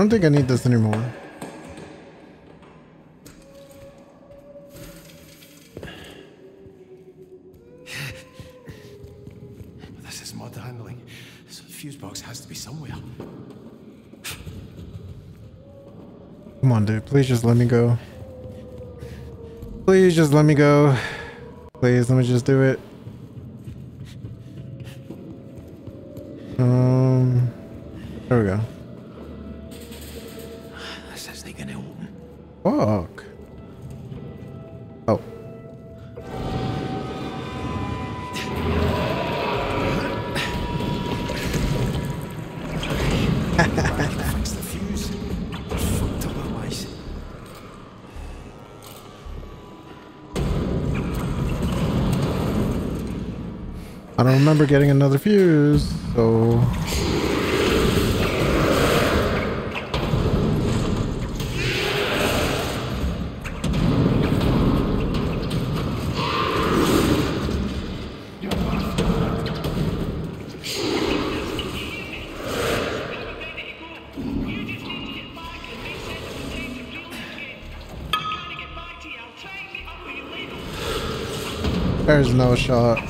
don't think I need this anymore. This is mud handling. So the fuse box has to be somewhere. Come on, dude. Please just let me go. Please just let me go. Please, let me just do it. Getting another fuse, so. There's no shot.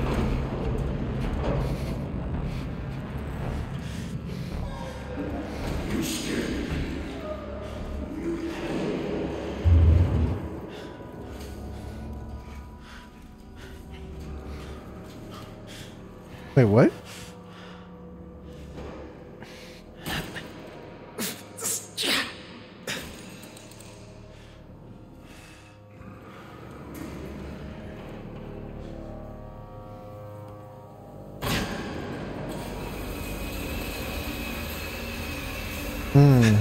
Hmm.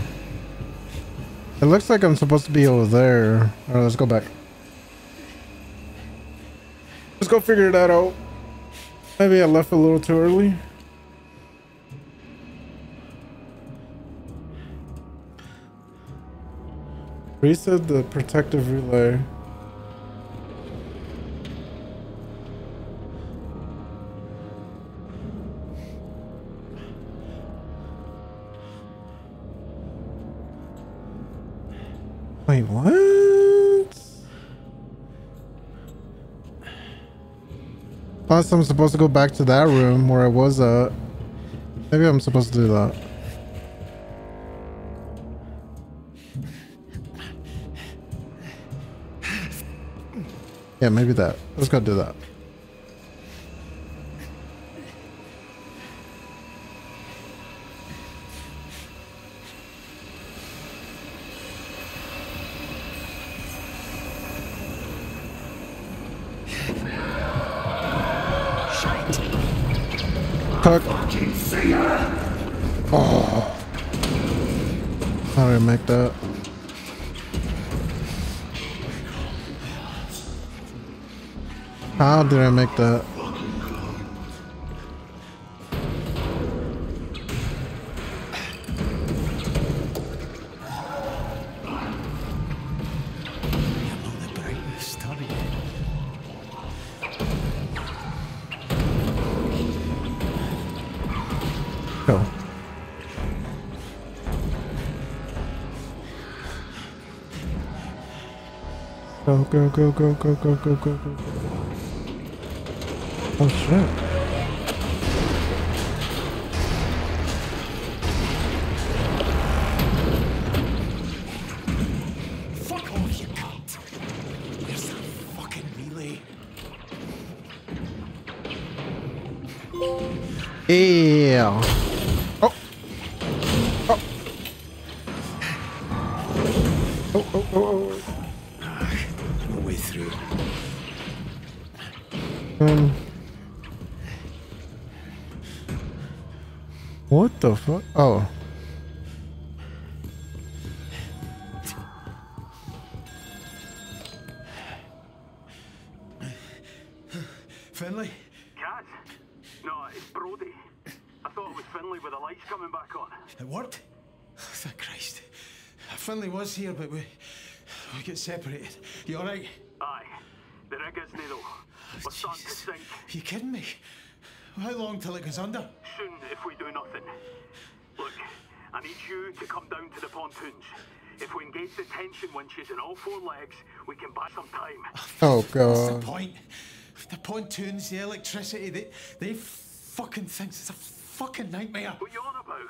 It looks like I'm supposed to be over there. Alright, let's go back. Let's go figure that out. Maybe I left a little too early. Reset the protective relay. I'm supposed to go back to that room where I was at. Maybe I'm supposed to do that. Yeah, maybe that. Let's go do that. like that. go, go, go, go, go, go, go, go. Oh shit. Fuck? Oh. Finlay? Caz? No, it's Brodie. I thought it was Finlay with the lights coming back on. It worked? Oh, thank Christ. Finlay was here, but we we get separated. You alright? Aye. The rig isn't though. We're starting to sink. You kidding me? How long till it goes under? Soon if we do nothing. Look, I need you to come down to the pontoons. If we engage the tension winches in all four legs, we can buy some time. Oh god. What's the god. point? The pontoons, the electricity, they they fucking things. it's a fucking nightmare. What you on about?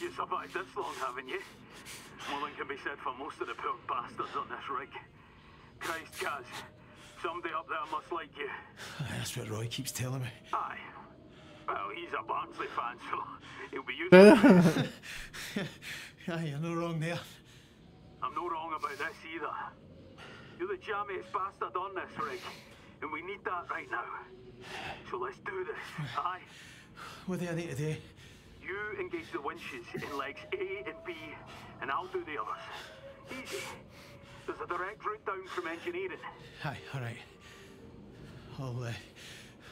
You survived this long, haven't you? More than can be said for most of the poor bastards on this rig. Christ, Caz. Somebody up there must like you. That's what Roy keeps telling me. Aye. Well, he's a Barnsley fan, so he'll be used Aye, you're no wrong there. I'm no wrong about this either. You're the jammiest bastard on this rig, and we need that right now. So let's do this, aye? What do I need to do? You engage the winches in legs A and B, and I'll do the others. Easy. There's a direct route down from engineering. Aye, alright. I'll, uh,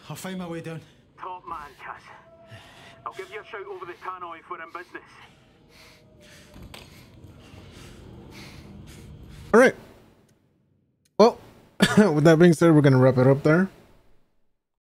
I'll find my way down. Top man, Caz. I'll give you a shout over the tannoy if we're in business. All right. Well, with that being said, we're gonna wrap it up there.